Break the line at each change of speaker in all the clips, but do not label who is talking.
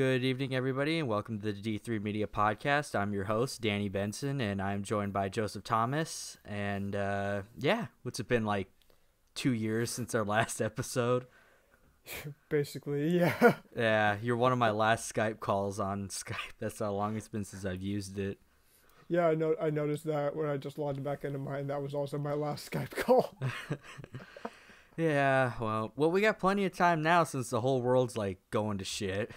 Good evening, everybody, and welcome to the D3 Media Podcast. I'm your host, Danny Benson, and I'm joined by Joseph Thomas. And uh, yeah, what's it been like two years since our last episode?
Basically, yeah.
Yeah, you're one of my last Skype calls on Skype. That's how long it's been since I've used it.
Yeah, I know. I noticed that when I just logged back into mine. That was also my last Skype call.
yeah, well, well, we got plenty of time now since the whole world's like going to shit.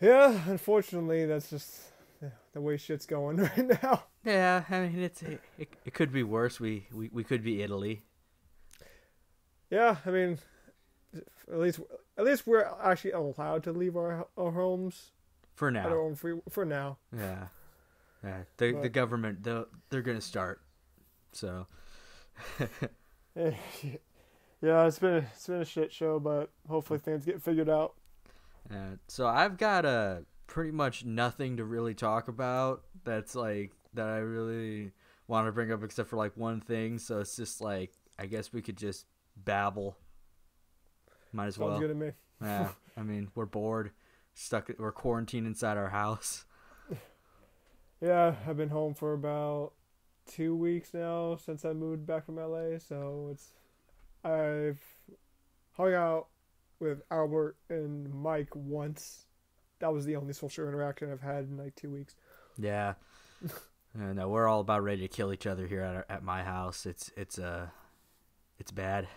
Yeah, unfortunately, that's just the way shit's going right now.
Yeah, I mean, it's it, it, could be worse. We, we we could be Italy.
Yeah, I mean, at least at least we're actually allowed to leave our our homes
for now.
Our free, for now.
Yeah, yeah. The but, the government they they're gonna start. So.
yeah, it's been it's been a shit show, but hopefully things get figured out.
Uh, so I've got a pretty much nothing to really talk about. That's like that I really want to bring up except for like one thing. So it's just like I guess we could just babble. Might as
Sounds
well.
good to me.
yeah, I mean we're bored, stuck. We're quarantined inside our house.
Yeah, I've been home for about two weeks now since I moved back from LA. So it's I've hung out with Albert and Mike once. That was the only social interaction I've had in like two weeks.
Yeah. uh, no, we're all about ready to kill each other here at our, at my house. It's it's uh it's bad.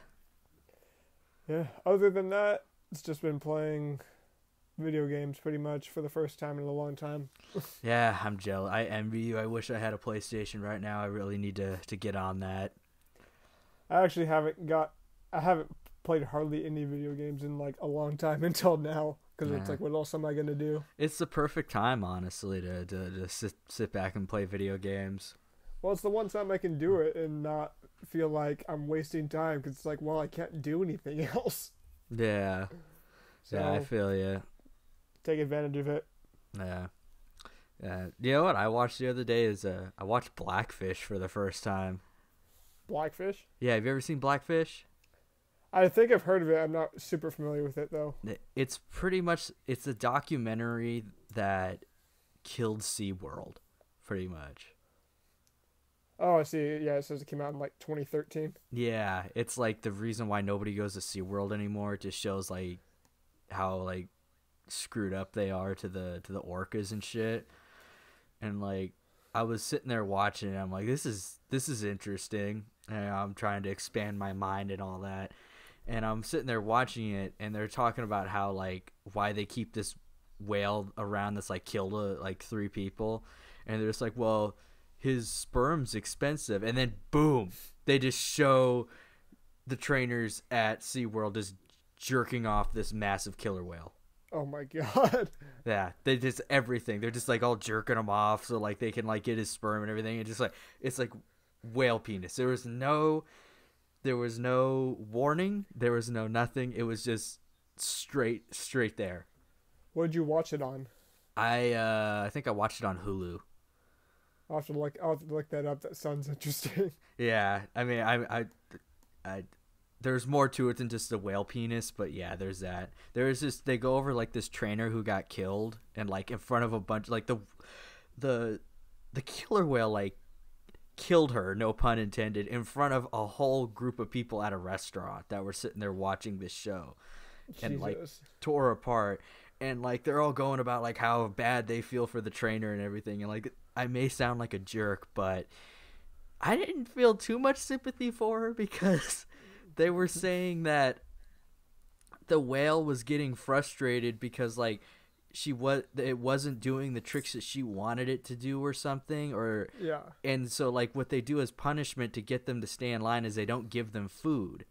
Yeah. Other than that, it's just been playing video games pretty much for the first time in a long time.
yeah, I'm jealous. I envy you. I wish I had a PlayStation right now. I really need to to get on that.
I actually haven't got I haven't played hardly any video games in like a long time until now because yeah. it's like what else am I gonna do?
It's the perfect time, honestly, to, to to sit sit back and play video games.
Well, it's the one time I can do it and not feel like I'm wasting time because it's like, well, I can't do anything else.
Yeah. So yeah, I feel you.
Take advantage of it.
Yeah. Yeah. You know what I watched the other day is uh I watched Blackfish for the first time.
Blackfish?
Yeah, have you ever seen Blackfish?
I think I've heard of it. I'm not super familiar with it though.
It's pretty much it's a documentary that killed SeaWorld, pretty much.
Oh, I see. Yeah, it says it came out in like 2013.
Yeah, it's like the reason why nobody goes to SeaWorld anymore. It just shows like how like screwed up they are to the to the orcas and shit. And like I was sitting there watching it, I'm like, this is this is interesting. And I'm trying to expand my mind and all that and I'm sitting there watching it, and they're talking about how like why they keep this whale around that's like killed uh, like three people, and they're just like, well, his sperm's expensive, and then boom, they just show the trainers at SeaWorld just jerking off this massive killer whale.
Oh my god.
Yeah, they just everything. They're just like all jerking him off so like they can like get his sperm and everything. And just like it's like whale penis. There was no there was no warning. There was no nothing. It was just straight straight there.
What did you watch it on?
I uh I think I watched it on Hulu.
I'll have to look. I'll have to look that up. That sounds interesting.
Yeah, I mean, I, I, I, there's more to it than just the whale penis, but yeah, there's that. There's this. They go over like this trainer who got killed, and like in front of a bunch, like the, the, the killer whale like killed her, no pun intended, in front of a whole group of people at a restaurant that were sitting there watching this show. Jesus. And like tore apart. And like they're all going about like how bad they feel for the trainer and everything. And like I may sound like a jerk, but I didn't feel too much sympathy for her because they were saying that the whale was getting frustrated because like she was it wasn't doing the tricks that she wanted it to do or something or
yeah.
and so like what they do as punishment to get them to stay in line is they don't give them food.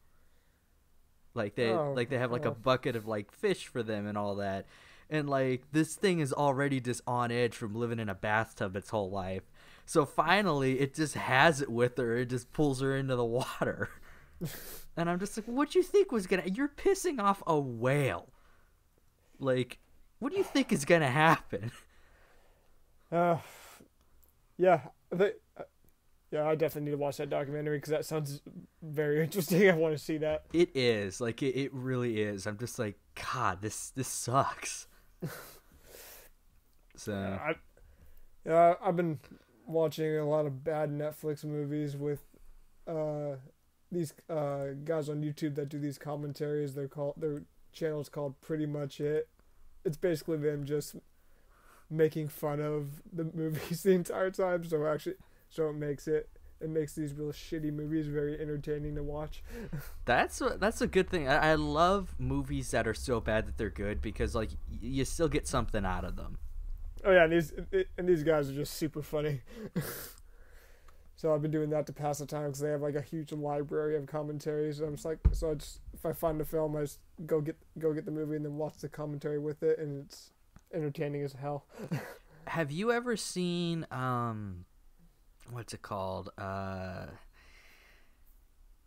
Like they oh, like they have like a bucket of like fish for them and all that. And like this thing is already just on edge from living in a bathtub its whole life. So finally it just has it with her. It just pulls her into the water. And i'm just like what you think was gonna you're pissing off a whale. Like what do you think is gonna happen?
Uh, yeah, the, uh, yeah, I definitely need to watch that documentary because that sounds very interesting. I want to see that.
It is like it, it really is. I'm just like, God, this this sucks. So
I, yeah, I've been watching a lot of bad Netflix movies with uh, these uh, guys on YouTube that do these commentaries. They're called their channel's called Pretty Much It. It's basically them just making fun of the movies the entire time. So actually, so it makes it it makes these real shitty movies very entertaining to watch.
that's a, that's a good thing. I, I love movies that are so bad that they're good because like y- you still get something out of them.
Oh yeah, and these and these guys are just super funny. so I've been doing that to pass the time because they have like a huge library of commentaries. I'm just like, so I just if I find a film, I just go get go get the movie and then watch the commentary with it, and it's entertaining as hell.
Have you ever seen um what's it called? Uh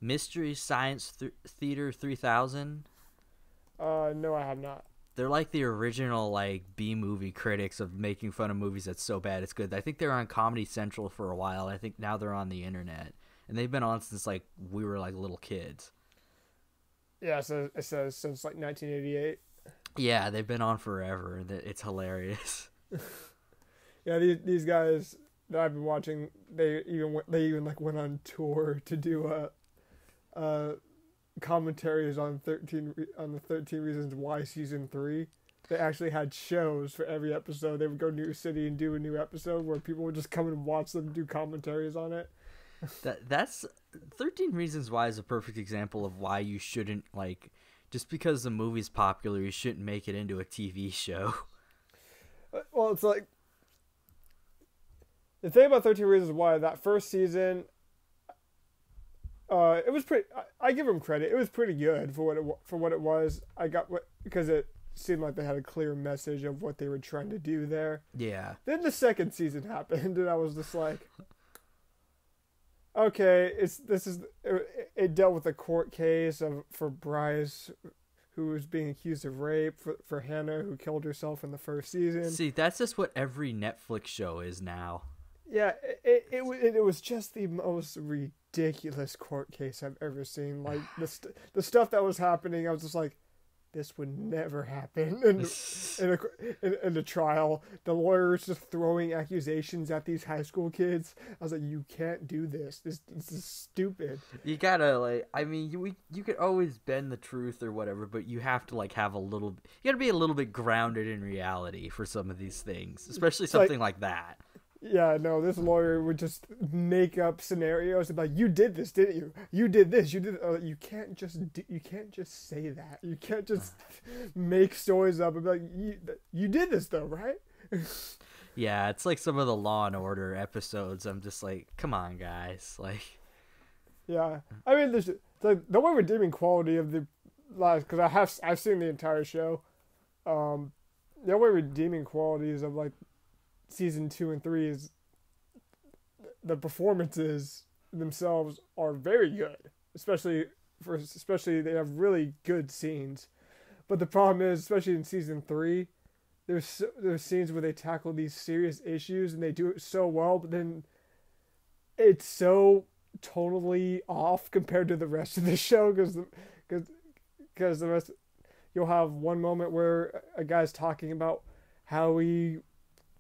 Mystery Science Th- Theater 3000?
Uh, no, I have not.
They're like the original like B movie critics of making fun of movies that's so bad it's good. I think they're on Comedy Central for a while. I think now they're on the internet. And they've been on since like we were like little kids.
Yeah, so it says since like 1988.
Yeah, they've been on forever. It's hilarious.
Yeah, these these guys that I've been watching, they even went, they even like went on tour to do a, uh, commentaries on thirteen Re- on the Thirteen Reasons Why season three. They actually had shows for every episode. They would go to New City and do a new episode where people would just come and watch them do commentaries on it.
That that's 13 Reasons Why is a perfect example of why you shouldn't like just because the movie's popular, you shouldn't make it into a TV show.
Uh, Well, it's like the thing about Thirteen Reasons Why that first season, uh, it was pretty. I, I give them credit. It was pretty good for what it for what it was. I got what because it seemed like they had a clear message of what they were trying to do there.
Yeah.
Then the second season happened, and I was just like, okay, it's this is it, it dealt with a court case of for Bryce, who was being accused of rape for for Hannah, who killed herself in the first season.
See, that's just what every Netflix show is now.
Yeah, it it, it, it was just the most ridiculous court case I've ever seen. Like the st- the stuff that was happening, I was just like, this would never happen in in a in, in a trial. The lawyers just throwing accusations at these high school kids. I was like, you can't do this. This this is stupid.
you gotta like, I mean, you we, you could always bend the truth or whatever, but you have to like have a little. You gotta be a little bit grounded in reality for some of these things, especially
It's like-
something like that.
Yeah, no, this lawyer would just make up scenarios about you did this, didn't you? You did this, you did. Uh, you can't just do, you can't just say that. You can't just make stories up about you you did this though, right?
Yeah, it's like some of the Law and Order episodes. I'm just like, come on, guys, like.
Yeah, I mean, there's the the only redeeming quality of the last because I have I've seen the entire show. Um, the only redeeming qualities of like season two and three is the performances themselves are very good, especially for especially they have really good scenes. But the problem is, especially in season three, there's there's scenes where they tackle these serious issues and they do it so well, but then it's so totally off compared to the rest of the show because because because the rest you'll have one moment where a guy's talking about how he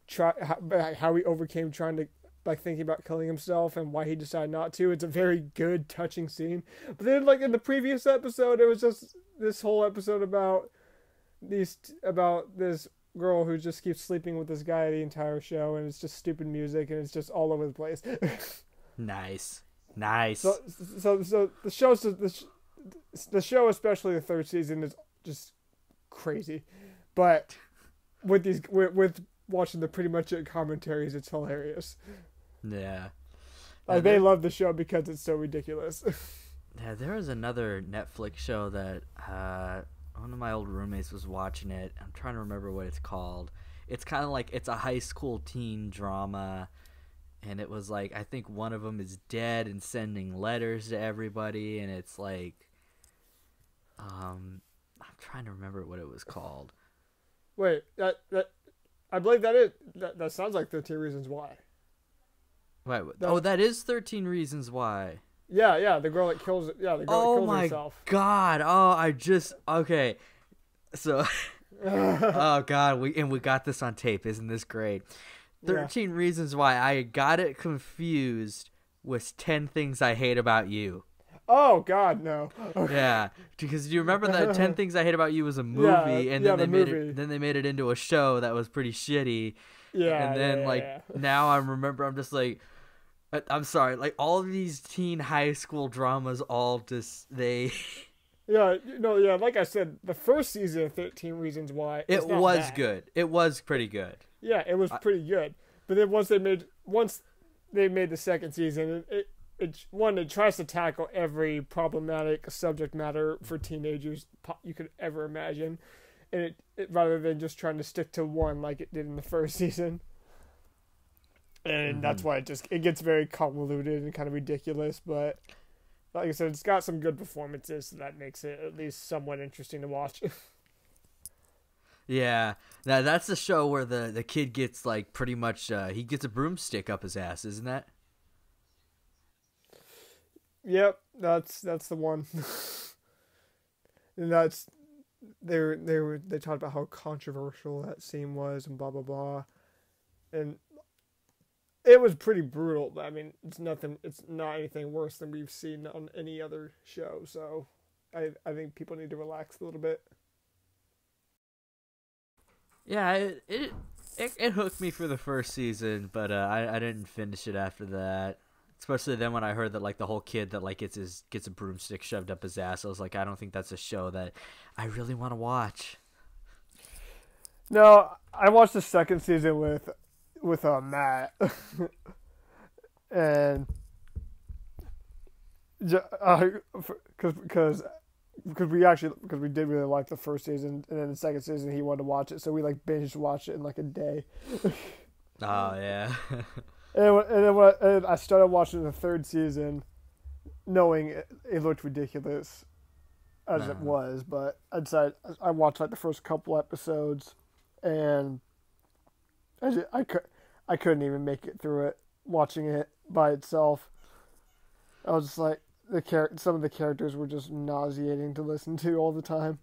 try how, how he overcame trying to like thinking about killing himself and why he decided not to it's a very good touching scene but then like in the previous episode it was just this whole episode about these about this girl who just keeps sleeping with this guy the entire show and it's just stupid music and it's just all over the place
Nice, nice.
So, so, so the show's the the show, especially the third season, is just crazy. But with these, with, with watching the pretty much it commentaries, it's hilarious.
yeah.
Like they love the show because it's so ridiculous.
Yeah, there was another Netflix show that uh, one of my old roommates was watching it. I'm trying to remember what it's called. It's kind of like it's a high school teen drama, and it was like I think one of them is dead and sending letters to everybody, and it's like, um, I'm trying to remember what it was called.
Wait, that that I believe that is that, that sounds like Thirteen Reasons Why.
Wait,
That-
oh, that is Thirteen Reasons Why.
Yeah, yeah, the girl that kills yeah the girl
Oh
that kills
my
herself.
god! Oh, I just okay. So oh god, we and we got this on tape. Isn't this great?
Yeah.
13 reasons why I got it confused with 10 things I hate about you.
Oh God, no.
Yeah, because do you remember that 10 things I hate about you was a movie
Yeah,
and
yeah,
then they
the
made
movie.
it then they made it into a show that was pretty shitty.
Yeah.
and then
yeah,
like
yeah.
now I remember I'm just like I'm sorry, like all these teen high school dramas all just they
Yeah, you know, yeah, like I said, the first season of Thirteen Reasons Why
it was
bad.
good. It was pretty good.
Yeah, it was pretty good. But then once they made once they made the second season, it, it it one it tries to tackle every problematic subject matter for teenagers you could ever imagine, and it, it rather than just trying to stick to one like it did in the first season. And that's why it just it gets very convoluted and kind of ridiculous, but like I said, it's got some good performances, so that makes it at least somewhat interesting to watch.
Yeah, now that's the show where the the kid gets like pretty much uh, he gets a broomstick up his ass, isn't that?
Yep, that's that's the one. and that's they were they were they talked about how controversial that scene was and blah blah blah, and it was pretty brutal. I mean, it's nothing. It's not anything worse than we've seen on any other show. So, I I think people need to relax a little bit.
Yeah, it it it, it hooked me for the first season, but uh, I I didn't finish it after that. Especially then when I heard that like the whole kid that like gets his gets a broomstick shoved up his ass, I was like, I don't think that's a show that I really want to watch.
No, I watched the second season with with uh, Matt, and because because because we actually because we did really like the first season, and then the second season he wanted to watch it, so we like binge watched it in like a day.
Oh yeah,
And, and I, and I started watching the third season, knowing it, it looked ridiculous as it
Uh-huh.
was, but I decided I watched like the first couple episodes, and I just, I could I couldn't even make it through it watching it by itself. I was just like the char- some of the characters were just nauseating to listen to all the time.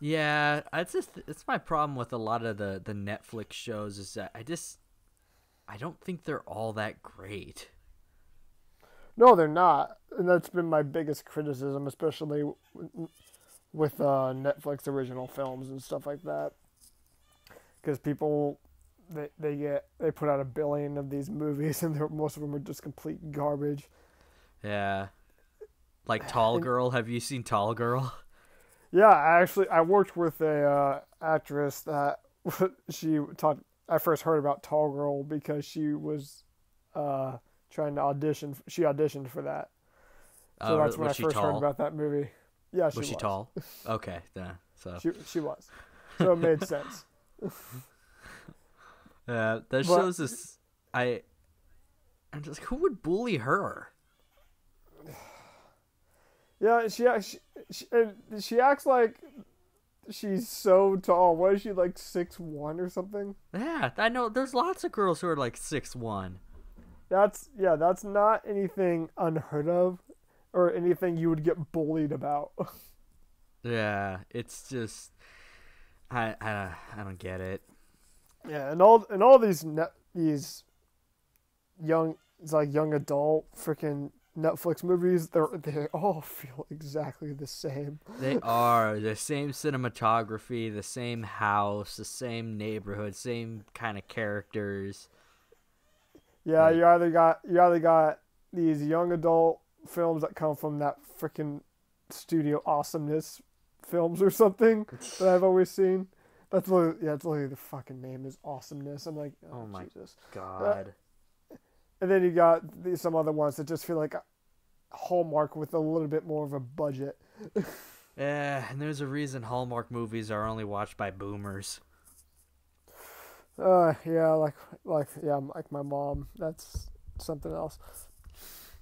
yeah. It's just it's my problem with a lot of the the Netflix shows is that I just I don't think they're all that great.
No, they're not, and that's been my biggest criticism, especially with uh, Netflix original films and stuff like that. Because people, they they get they put out a billion of these movies, and they're, most of them are just complete garbage.
Yeah, like Tall Girl. Have you seen Tall Girl?
Yeah, I actually I worked with a uh, actress that she taught. I first heard about Tall Girl because she was uh, trying to audition. She auditioned for that, so
Oh,
that's when I
was
first heard about that movie. Yeah, she
was she tall? Okay, yeah. So
She she was. So it made sense.
yeah, that
But-
shows this. I. I'm just who would bully her?
Yeah, she she she, and she acts like she's so tall. What is she like six one or something?
Yeah, I know. There's lots of girls who are like six one.
That's yeah, that's not anything unheard of or anything you would get bullied about.
Yeah, it's just. I I I don't get it.
yeah, and all and all these net, these young it's like young adult freaking Netflix movies, they are they all feel exactly the same.
They are the same cinematography, the same house, the same neighborhood, same kind of characters.
Yeah,
Right.
you either got you either got these young adult films that come from that freaking studio awesomeness films or something that I've always seen. That's literally, yeah, it's literally the fucking name is awesomeness. I'm like, oh,
Oh my
Jesus.
Uh, God.
And then you got these, some other ones that just feel like Hallmark with a little bit more of a budget.
Yeah, and there's a reason Hallmark movies are only watched by boomers.
Uh, yeah, like like yeah, like my mom. That's something else.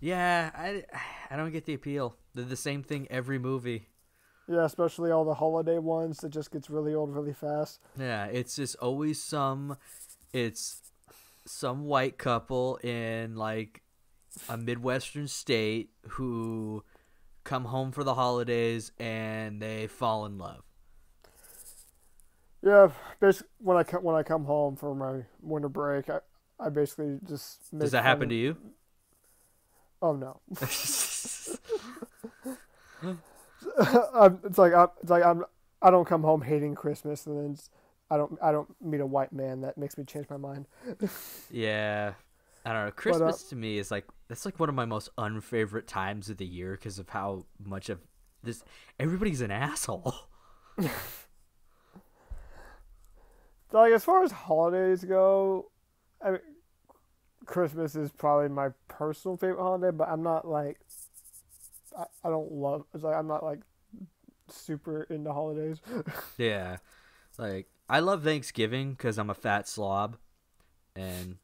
Yeah, I, I don't get the appeal. They're the same thing every movie.
Yeah, especially all the holiday ones that just gets really old really fast.
Yeah, it's just always some it's some white couple in like a midwestern state who come home for the holidays and they fall in love.
Yeah, basically when I come when I come home for my winter break, I, I basically just
Does that happen to you?
Oh no. I'm, it's like I'm, it's like I'm I don't come home hating Christmas and then I don't I don't meet a white man that makes me change my mind.
yeah. I don't know. Uh, Christmas to me is like that's like one of my most unfavorite times of the year because of how much of this everybody's an asshole.
Like as far as holidays go, I mean, Christmas is probably my personal favorite holiday, but I'm not like I, I don't love it's like I'm not like super into holidays.
Yeah, like I love Thanksgiving because I'm a fat slob, and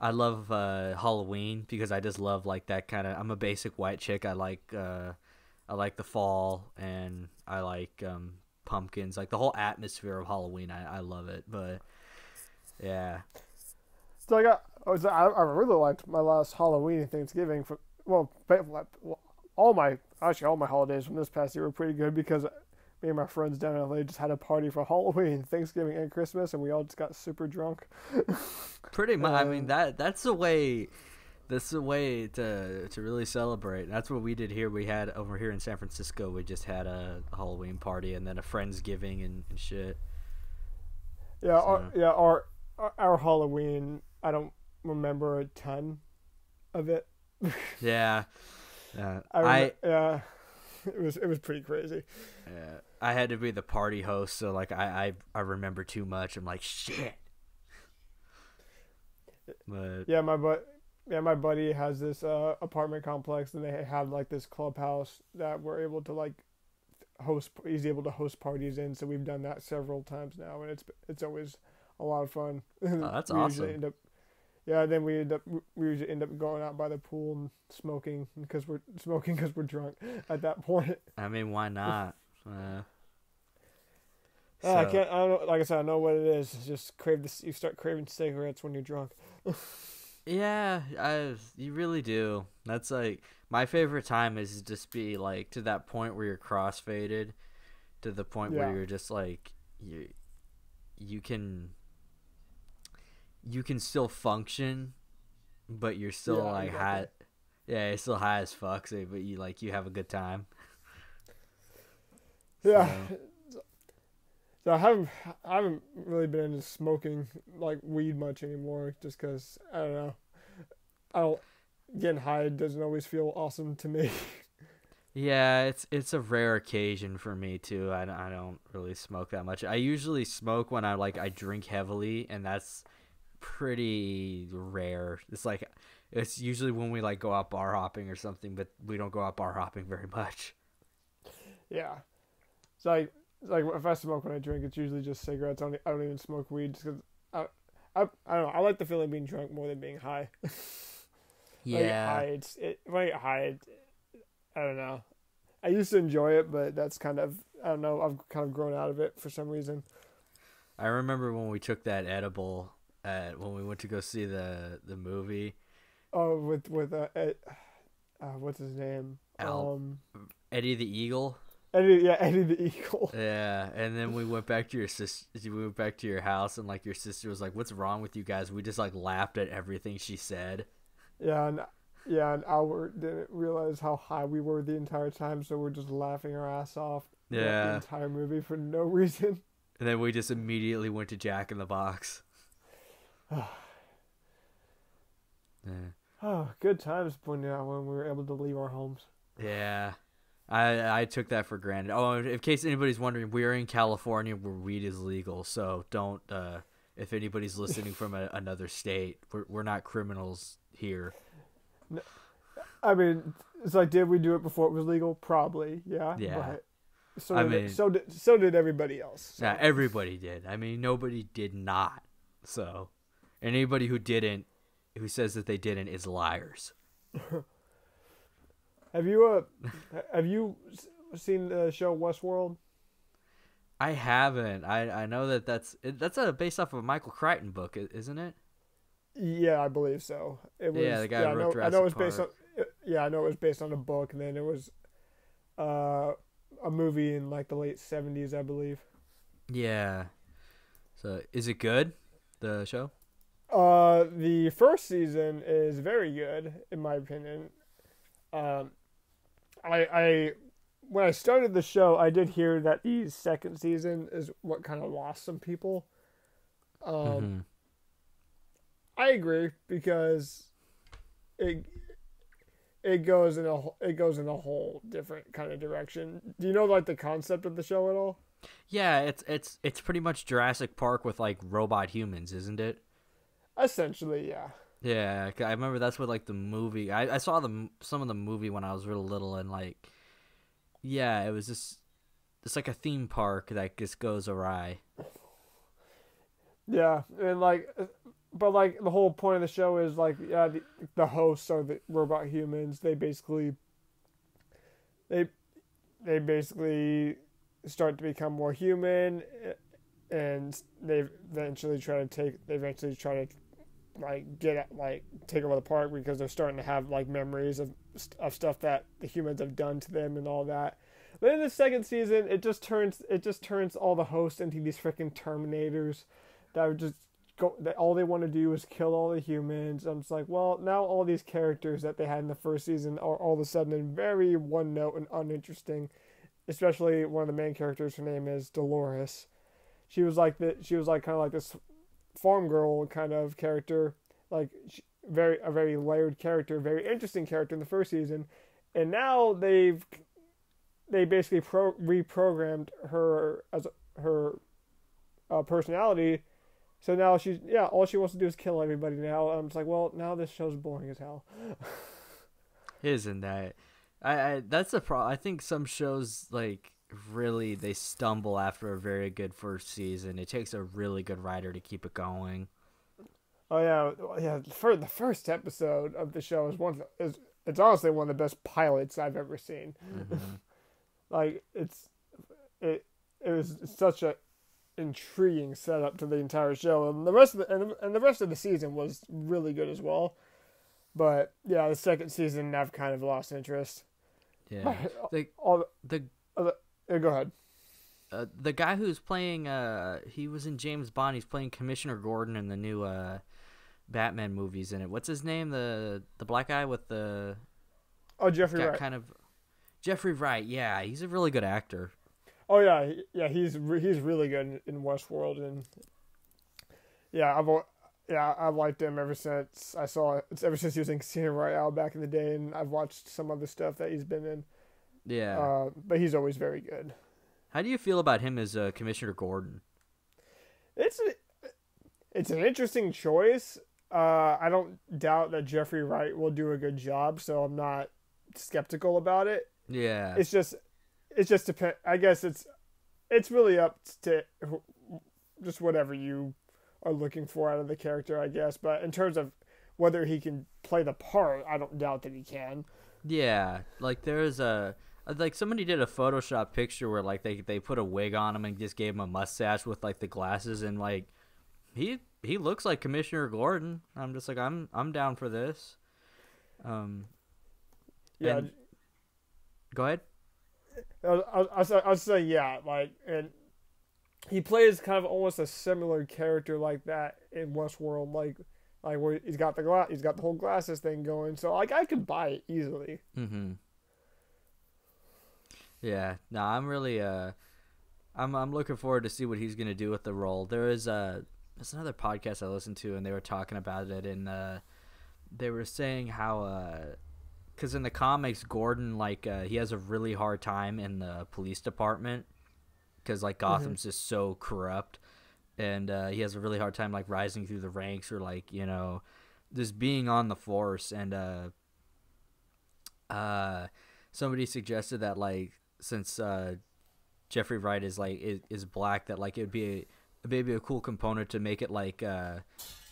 I love uh, Halloween because I just love like that kind of. I'm a basic white chick. I like uh, I like the fall and I like um, pumpkins. Like the whole atmosphere of Halloween. I, I love it. But yeah,
So I got was, I, I really liked my last Halloween and Thanksgiving for well, all my actually all my holidays from this past year were pretty good because me and my friends down in LA just had a party for Halloween, Thanksgiving, and Christmas, and we all just got super drunk.
pretty much. I mean
Um,
that that's the way. That's the way to to really celebrate. That's what we did here. We had over here in San Francisco. We just had a Halloween party and then a friendsgiving and, and shit.
Yeah, our, yeah, our our- Halloween. I don't remember a ton of it.
Yeah. Uh,
I,
I
yeah, it was it was pretty crazy.
uh, I had to be the party host, so like I, I I remember too much. I'm like shit. But
Yeah, my but yeah, my buddy has this uh, apartment complex, and they have like this clubhouse that we're able to like host. He's able to host parties in, so we've done that several times now, and it's it's always a lot of fun.
Oh, that's awesome.
Up, yeah, then we end up we usually end up going out by the pool and smoking because we're smoking because we're drunk at that point.
I mean, why not? Uh,
Uh, I
so-
can't. I don't. Like I said, I know what it is. It's just crave this. You start craving cigarettes when you're drunk.
Yeah, I you really do. That's like my favorite time is to just be like to that point where you're crossfaded, to the point where you're just like you you can you can still function, but you're still
Yeah,
like
exactly.
high. Yeah, you're still high as fuck, so, but you like you have a good time.
Yeah.
So-
So I haven't I haven't really been into smoking like weed much anymore, just because I don't know. I don't getting high doesn't always feel awesome to me.
Yeah, it's it's a rare occasion for me too. I, don't- I don't really smoke that much. I usually smoke when I like I drink heavily, and that's pretty rare. It's like it's usually when we like go out bar hopping or something, but we don't go out bar hopping very much.
yeah. It's like it's like if I smoke when I drink, it's usually just cigarettes. I don't, I don't even smoke weed because I, I I don't know. I like the feeling of being drunk more than being high. Get high, it's it, when I get high, it, I don't know. I used to enjoy it, but that's kind of I don't know. I've kind of grown out of it for some reason.
I remember when we took that edible at when we went to go see the the movie.
Oh, with with uh, Ed, uh what's his name?
Al.
Um,
Eddie the Eagle.
Eddie, yeah, Eddie the Eagle.
Yeah, and then we went back to your sis. We went back to your house, and like your sister was like, "What's wrong with you guys?" We just like laughed at everything she said.
Yeah, and yeah, and Albert didn't realize how high we were the entire time, so we're just laughing our ass off.
Yeah.
the entire movie for no reason.
And then we just immediately went to Jack in the Box. yeah.
Oh, good times when when we were able to leave our homes.
Yeah. I I took that for granted. Oh, in case anybody's wondering, we're in California where weed is legal, so don't uh if anybody's listening from a, another state, we're we're not criminals here.
I mean, it's like, did we do it before it was legal? Probably, yeah.
Yeah.
So
I
did,
mean-
so did so did everybody else. So.
Yeah, everybody did. I mean, nobody did not. So, anybody who didn't, who says that they didn't, is liars.
Have you uh, have you seen the show Westworld?
I haven't. I I know that that's that's a based off of a Michael Crichton book, isn't it?
Yeah, I believe so. It was,
Yeah, the guy
yeah, I
wrote
know, I know it was
Jurassic
based on. Yeah, I know it was based on a book, and then it was, uh, a movie in like the late seventies, I believe.
Yeah. So is it good? The show?
Uh, the first season is very good in my opinion. Um, I I when I started the show, I did hear that the second season is what kind of lost some people. Um,
Mhm.
I agree because it it goes in a it goes in a whole different kind of direction. Do you know like the concept of the show at all?
Yeah, it's it's it's pretty much Jurassic Park with like robot humans, isn't it?
Essentially, yeah.
Yeah, I remember that's what like the movie. I, I saw the some of the movie when I was real little, and like, yeah, it was just it's like a theme park that just goes awry.
Yeah, and like, uh, but like the whole point of the show is like, yeah, the, the hosts are the robot humans. They basically, they, they basically start to become more human, uh, and they eventually try to take. They eventually try to, like, get like take over the park because they're starting to have like memories of of stuff that the humans have done to them and all that. Then in the second season, it just turns it just turns all the hosts into these freaking Terminators that would just go that all they want to do is kill all the humans. I'm just like, well, now all these characters that they had in the first season are all of a sudden very one note and uninteresting. Especially one of the main characters, her name is Dolores. She was like the she was like kind of like this farm girl kind of character, like very a very layered character, very interesting character in the first season, and now they've they basically pro- reprogrammed her as her uh, personality so now she's yeah, all she wants to do is kill everybody now. I'm just like, well, now this show's boring as hell.
Isn't that? I, I that's the problem. I think some shows like really they stumble after a very good first season. It takes a really good writer to keep it going.
Oh yeah, yeah. For the first episode of the show is one of the, is it's honestly one of the best pilots I've ever seen.
Mhm.
Like it's it it was such a intriguing setup to the entire show, and the rest of the and, and the rest of the season was really good as well. But yeah, the second season I've kind of lost interest.
yeah. The
All
the
the, yeah, go ahead.
uh, the guy who's playing uh he was in James Bond. He's playing Commissioner Gordon in the new uh Batman movies in it. What's his name? The the black guy with the
Oh, Jeffrey Wright.
kind of Jeffrey Wright. Yeah, he's a really good actor.
Oh yeah, yeah, he's re- he's really good in, in Westworld, and yeah, I've yeah I've liked him ever since I saw it. it's ever since he was in Casino Royale back in the day, and I've watched some other stuff that he's been in.
Yeah.
Uh, but he's always very good.
How do you feel about him as uh, Commissioner Gordon?
It's a, it's an interesting choice. Uh, I don't doubt that Jeffrey Wright will do a good job, so I'm not skeptical about it.
Yeah.
it's just it's just depend i guess it's it's really up to just whatever you are looking for out of the character i guess but in terms of whether he can play the part i don't doubt that he can
Yeah, like there's a like somebody did a Photoshop picture where like they they put a wig on him and just gave him a mustache with like the glasses and like he he looks like Commissioner Gordon. I'm just like I'm I'm down for this. Um,
yeah
And- go ahead.
I, I, I, was, I was saying yeah like and he plays kind of almost a similar character like that in westworld like like where he's got the gla- he's got the whole glasses thing going so like i could buy it easily
Mm-hmm. Yeah, no, I'm really uh, I'm I'm looking forward to see what he's gonna do with the role. There is uh, there's another podcast I listened to, and they were talking about it, and uh, they were saying how uh, because in the comics, Gordon like uh, he has a really hard time in the police department because like Gotham's just so corrupt, and uh, he has a really hard time like rising through the ranks or like you know just being on the force and uh uh somebody suggested that like since uh Jeffrey Wright is like is, is black that like it would be a maybe a cool component to make it like uh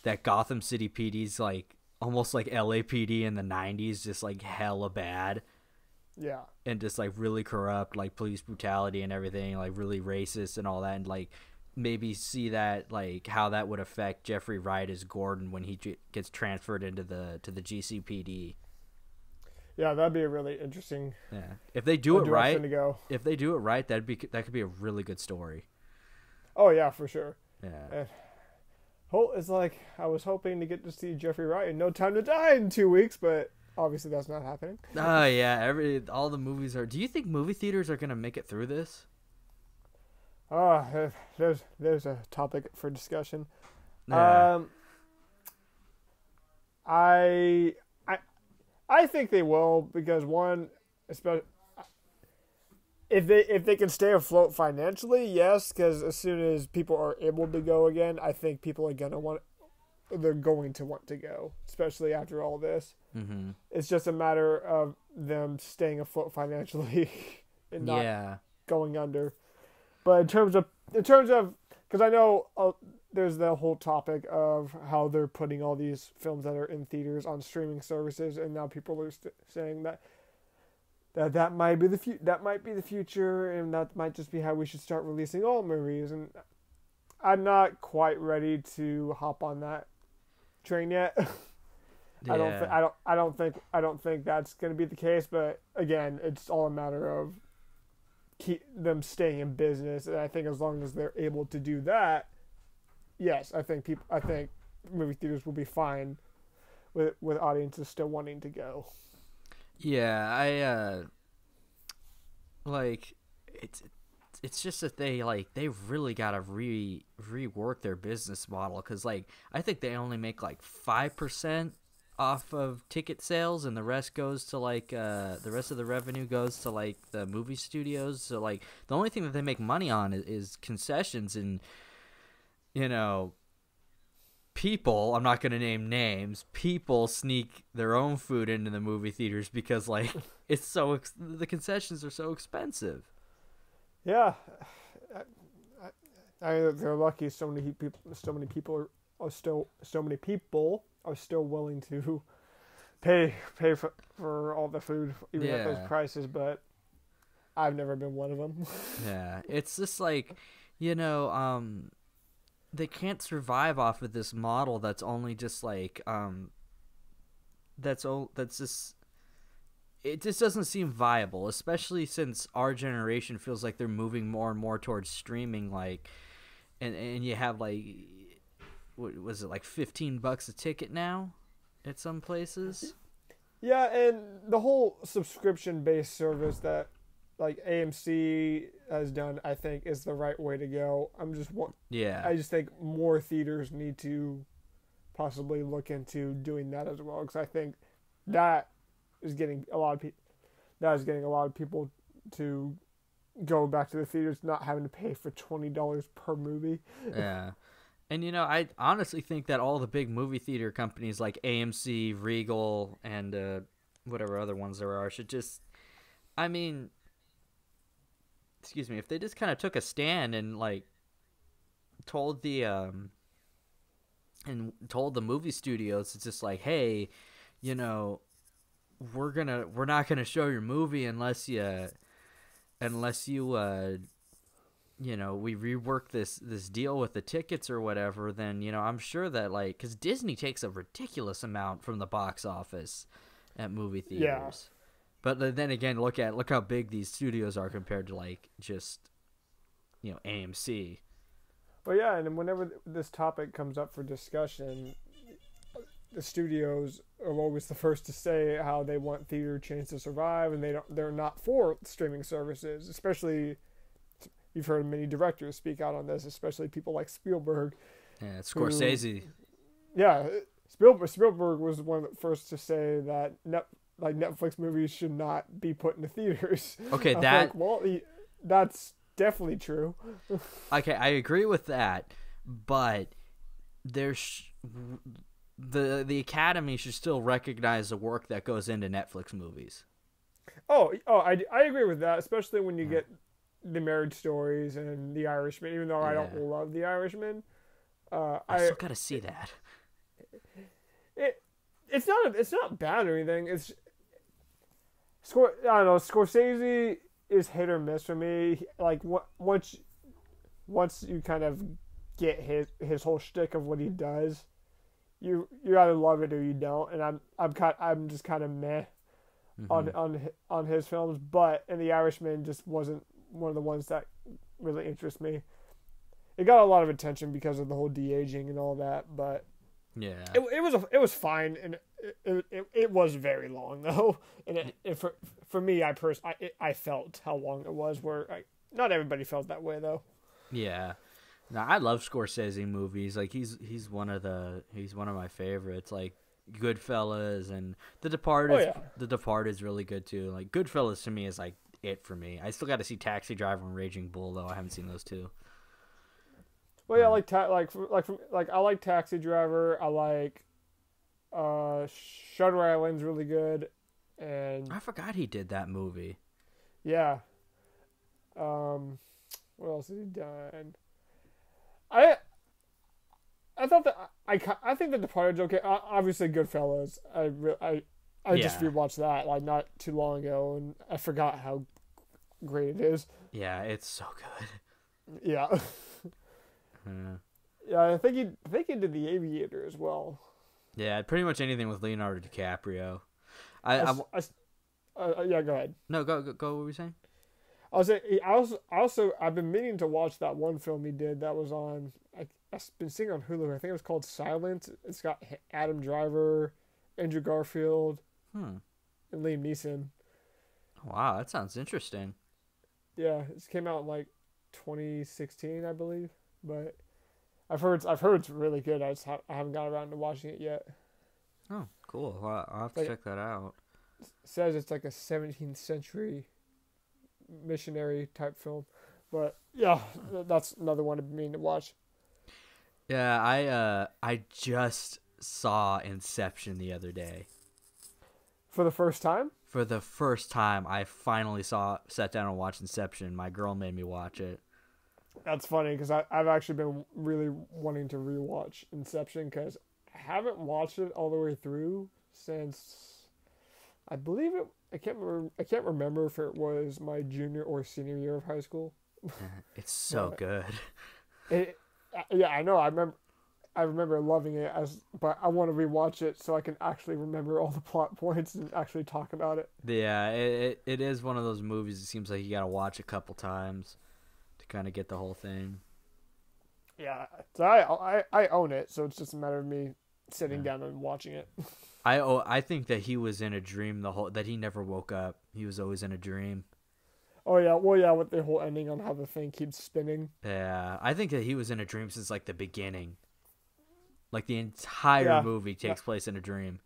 that Gotham City PD's like almost like LAPD in the 90s just like hella bad.
Yeah.
And just like really corrupt like police brutality and everything like really racist and all that and like maybe see that like how that would affect Jeffrey Wright as Gordon when he gets transferred into the to the GCPD
yeah that'd be a really interesting
yeah if they do it right
to go
if they do it right that'd be that could be a really good story
Oh yeah, for sure.
Yeah.
Hope it's like I was hoping to get to see Jeffrey Wright in No Time to Die in two weeks, but obviously that's not happening.
Oh yeah, every all the movies are. Do you think movie theaters are gonna make it through this?
Ah, uh, there's there's a topic for discussion.
Yeah.
Um, I I think they will because one, especially if they if they can stay afloat financially, yes. Because as soon as people are able to go again, I think people are gonna want they're going to want to go, especially after all this.
mm-hmm.
It's just a matter of them staying afloat financially and not
Yeah.
going under. But in terms of in terms of because I know uh, there's the whole topic of how they're putting all these films that are in theaters on streaming services, and now people are st- saying that that that might be the fu- that might be the future, and that might just be how we should start releasing all movies. And I'm not quite ready to hop on that train yet. I don't. Th- I don't. I don't think. I don't think that's going to be the case. But again, it's all a matter of keep them staying in business. And I think as long as they're able to do that, yes, I think people. I think movie theaters will be fine with with audiences still wanting to go.
Yeah, I uh like it's it's just that they like they really got to re rework their business model cuz like I think they only make like 5% off of ticket sales and the rest goes to like uh the rest of the revenue goes to like the movie studios so like the only thing that they make money on is, is concessions and you know people i'm not going to name names people sneak their own food into the movie theaters because like it's so ex- the concessions are so expensive
Yeah, I, I, I, they're lucky. So many people. So many people are, are still. So many people are still willing to pay pay for, for all the food, even at those prices. But I've never been one of them.
yeah it's just like you know um they can't survive off of this model that's only just like um that's all that's just it just doesn't seem viable especially since our generation feels like they're moving more and more towards streaming like and and you have like what was it like 15 bucks a ticket now at some places?
Yeah, and the whole subscription based service that like AMC has done, I think, is the right way to go. I'm just one.
yeah
I just think more theaters need to possibly look into doing that as well because I think that is getting a lot of people. That is getting a lot of people to go back to the theaters, not having to pay for twenty dollars per movie.
yeah. And you know, I honestly think that all the big movie theater companies like AMC, Regal, and uh, whatever other ones there are should just, I mean, excuse me, if they just kind of took a stand and like told the um and told the movie studios, it's just like, hey, you know, we're gonna we're not gonna show your movie unless you unless you uh you know we rework this this deal with the tickets or whatever then you know i'm sure that like because disney takes a ridiculous amount from the box office at movie
Yeah.
theaters but then again look at look how big these studios are compared to like just you know amc
But yeah, and whenever this topic comes up for discussion, the studios are always the first to say how they want theater chains to survive, and they don't. They're not for streaming services, especially. You've heard many directors speak out on this, especially people like Spielberg.
yeah scorsese
Yeah, Spielberg. Spielberg was one of the first to say that net, like Netflix movies should not be put in the theaters.
okay
I
that
think, well, that's definitely true.
okay i agree with that but there's the the academy should still recognize the work that goes into netflix movies
Oh, oh, I, I agree with that, especially when you
Yeah.
get the marriage stories and the Irishman. Even though I don't love the Irishman, uh,
i
I
still gotta see that
it it's not it's not bad or anything. It's Scor I don't know. Scorsese is hit or miss for me. Like what once once you kind of get his his whole shtick of what he does, you you either love it or you don't. And I'm I'm kind I'm just kind of meh on
Mhm.
on hi- on his films, but and The Irishman just wasn't one of the ones that really interests me. it got a lot of attention because of the whole de aging and all that. But
Yeah.
it, it was a, it was fine, and it, it, it, was very long though. And it, it, for for me, I pers- I it, I felt how long it was. Where I, not everybody felt that way though.
Yeah. No, I love Scorsese movies. Like he's he's one of the he's one of my favorites. Like Goodfellas and The Departed.
Oh, yeah.
The Departed is really good too. Like Goodfellas to me is like it for me. I still got to see Taxi Driver and Raging Bull though. I haven't seen those two.
Well, yeah, I um, like ta- like like from, like I like Taxi Driver. I like uh Shutter Island's really good, and
I forgot he did that movie.
yeah. Um, what else has he done? I I thought that I I, I think the Departed's okay. Obviously, Goodfellas. I re- I I just rewatched that like not too long ago, and I forgot how great it is.
Yeah, it's so good.
Yeah,
Uh,
yeah. I think he I think he did The Aviator as well.
Yeah, pretty much anything with Leonardo DiCaprio. i
i'm yeah, go ahead.
no go go go. What were you saying?
I was I was also I've been meaning to watch that one film he did that was on I I've been seeing on Hulu. I think it was called Silence. It's got Adam Driver, Andrew Garfield,
Hmm.
and Liam Neeson.
Wow, that sounds interesting.
Yeah, it came out in like 2016, I believe. But I've heard I've heard it's really good. I just ha- I haven't got around to watching it yet.
Oh, cool. Well, I'll have to
Like-
check that out.
It says it's like a 17th century missionary type film. But yeah, that's another one I've been meaning to watch.
Yeah, I uh I just saw Inception the other day.
For the first time?
For the first time, I finally saw sat down and watched Inception. My girl made me watch it.
That's funny because I've actually been really wanting to rewatch Inception because I haven't watched it all the way through since I believe it. I can't remember. I can't remember if it was my junior or senior year of high school.
It's so good.
It, yeah, I know. I remember. I remember loving it as, but I want to rewatch it so I can actually remember all the plot points and actually talk about it.
Yeah, it, it it is one of those movies. It seems like you gotta watch a couple times to kind of get the whole thing.
Yeah, so I I, I own it, so it's just a matter of me sitting
Yeah.
down and watching it.
I oh I think that he was in a dream the whole that he never woke up. He was always in a dream.
Oh yeah, well yeah, with the whole ending on how the thing keeps spinning.
Yeah, I think that he was in a dream since like the beginning. Like the entire
Yeah,
movie takes place in a dream.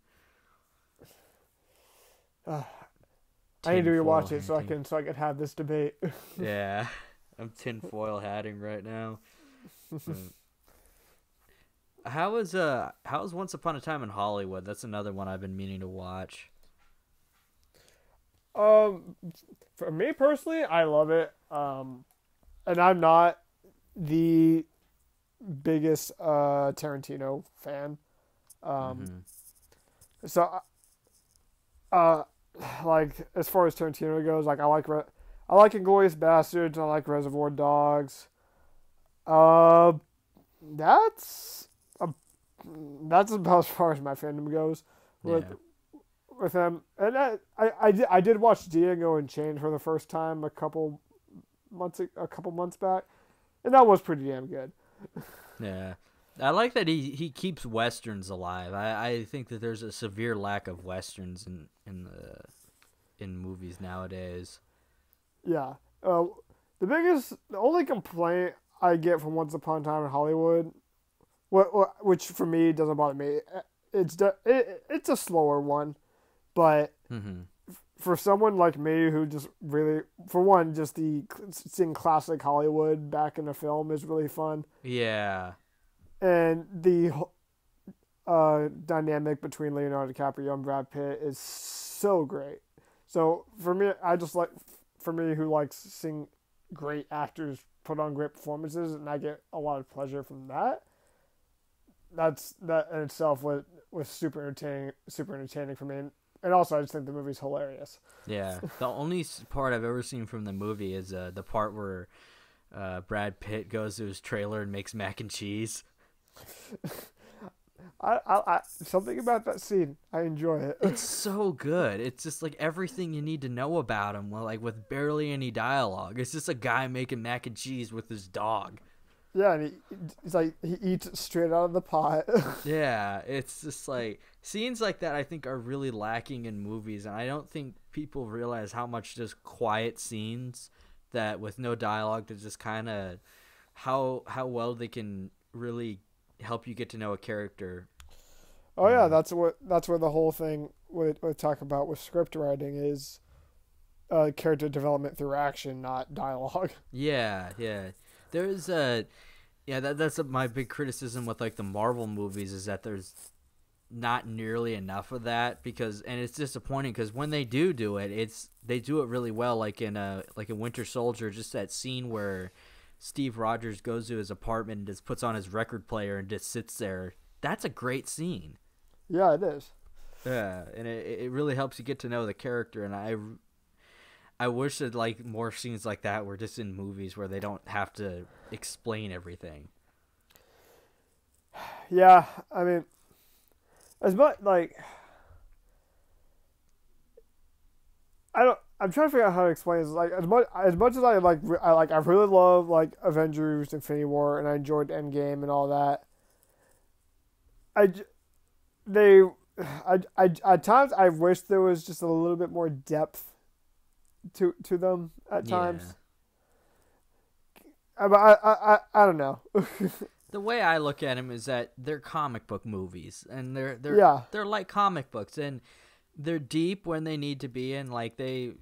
I need to rewatch it so I can so I can have this debate.
Yeah, I'm tinfoil hatting right now. How was uh how was Once Upon a Time in Hollywood? That's another one I've been meaning to watch.
um, for me personally, I love it. Um, and I'm not the biggest uh Tarantino fan. Um,
Mhm.
so uh, like as far as Tarantino goes, like I like Re- I like Inglourious Basterds. I like Reservoir Dogs. Uh, that's a, that's about as far as my fandom goes with
Yeah.
with him. And I, I, I, did, I did watch Django Unchained for the first time a couple months a couple months back, and that was pretty damn good.
Yeah. I like that he, he keeps westerns alive. I, I think that there's a severe lack of westerns in in the in movies nowadays.
Yeah. Uh, the biggest, the only complaint I get from Once Upon a Time in Hollywood, wh- wh- which for me doesn't bother me, uh, it's de- it, it's a slower one, but
hmm
for someone like me who just really, for one, just the seeing classic Hollywood back in a film is really fun,
Yeah.
and the uh, dynamic between Leonardo DiCaprio and Brad Pitt is so great. So for me, I just like for me who likes seeing great actors put on great performances, and I get a lot of pleasure from that. That's that in itself was was super entertaining, super entertaining for me, and, and also I just think the movie's hilarious.
Yeah. the only part I've ever seen from the movie is uh, the part where uh, Brad Pitt goes to his trailer and makes mac and cheese.
I, I, I something about that scene, I enjoy it.
It's so good. It's just like everything you need to know about him, well, like with barely any dialogue. It's just a guy making mac and cheese with his dog.
Yeah, and he, he's like he eats straight out of the pot.
yeah, it's just like scenes like that. I think are really lacking in movies, and I don't think people realize how much just quiet scenes that with no dialogue that just kind of how how well they can really help you get to know a character.
Oh yeah, that's what that's what the whole thing would, would talk about with script writing is uh, character development through action, not dialogue.
Yeah, yeah. There's a yeah that that's a, my big criticism with like the Marvel movies is that there's not nearly enough of that because and it's disappointing because when they do do it it's they do it really well like in a like in Winter Soldier just that scene where Steve Rogers goes to his apartment and just puts on his record player and just sits there that's a great scene
yeah it is
yeah and it, it really helps you get to know the character and I I wish that like more scenes like that were just in movies where they don't have to explain everything.
Yeah, I mean, as much like I don't. I'm trying to figure out how to explain this. Like as much as much as I like, I like I really love like Avengers, Infinity War, and I enjoyed Endgame and all that. I they, I, I at times I wish there was just a little bit more depth to to them at times. Yeah. I, I, I, I don't know.
the way I look at them is that they're comic book movies, and they're they're
yeah.
they're like comic books, and they're deep when they need to be, and like they,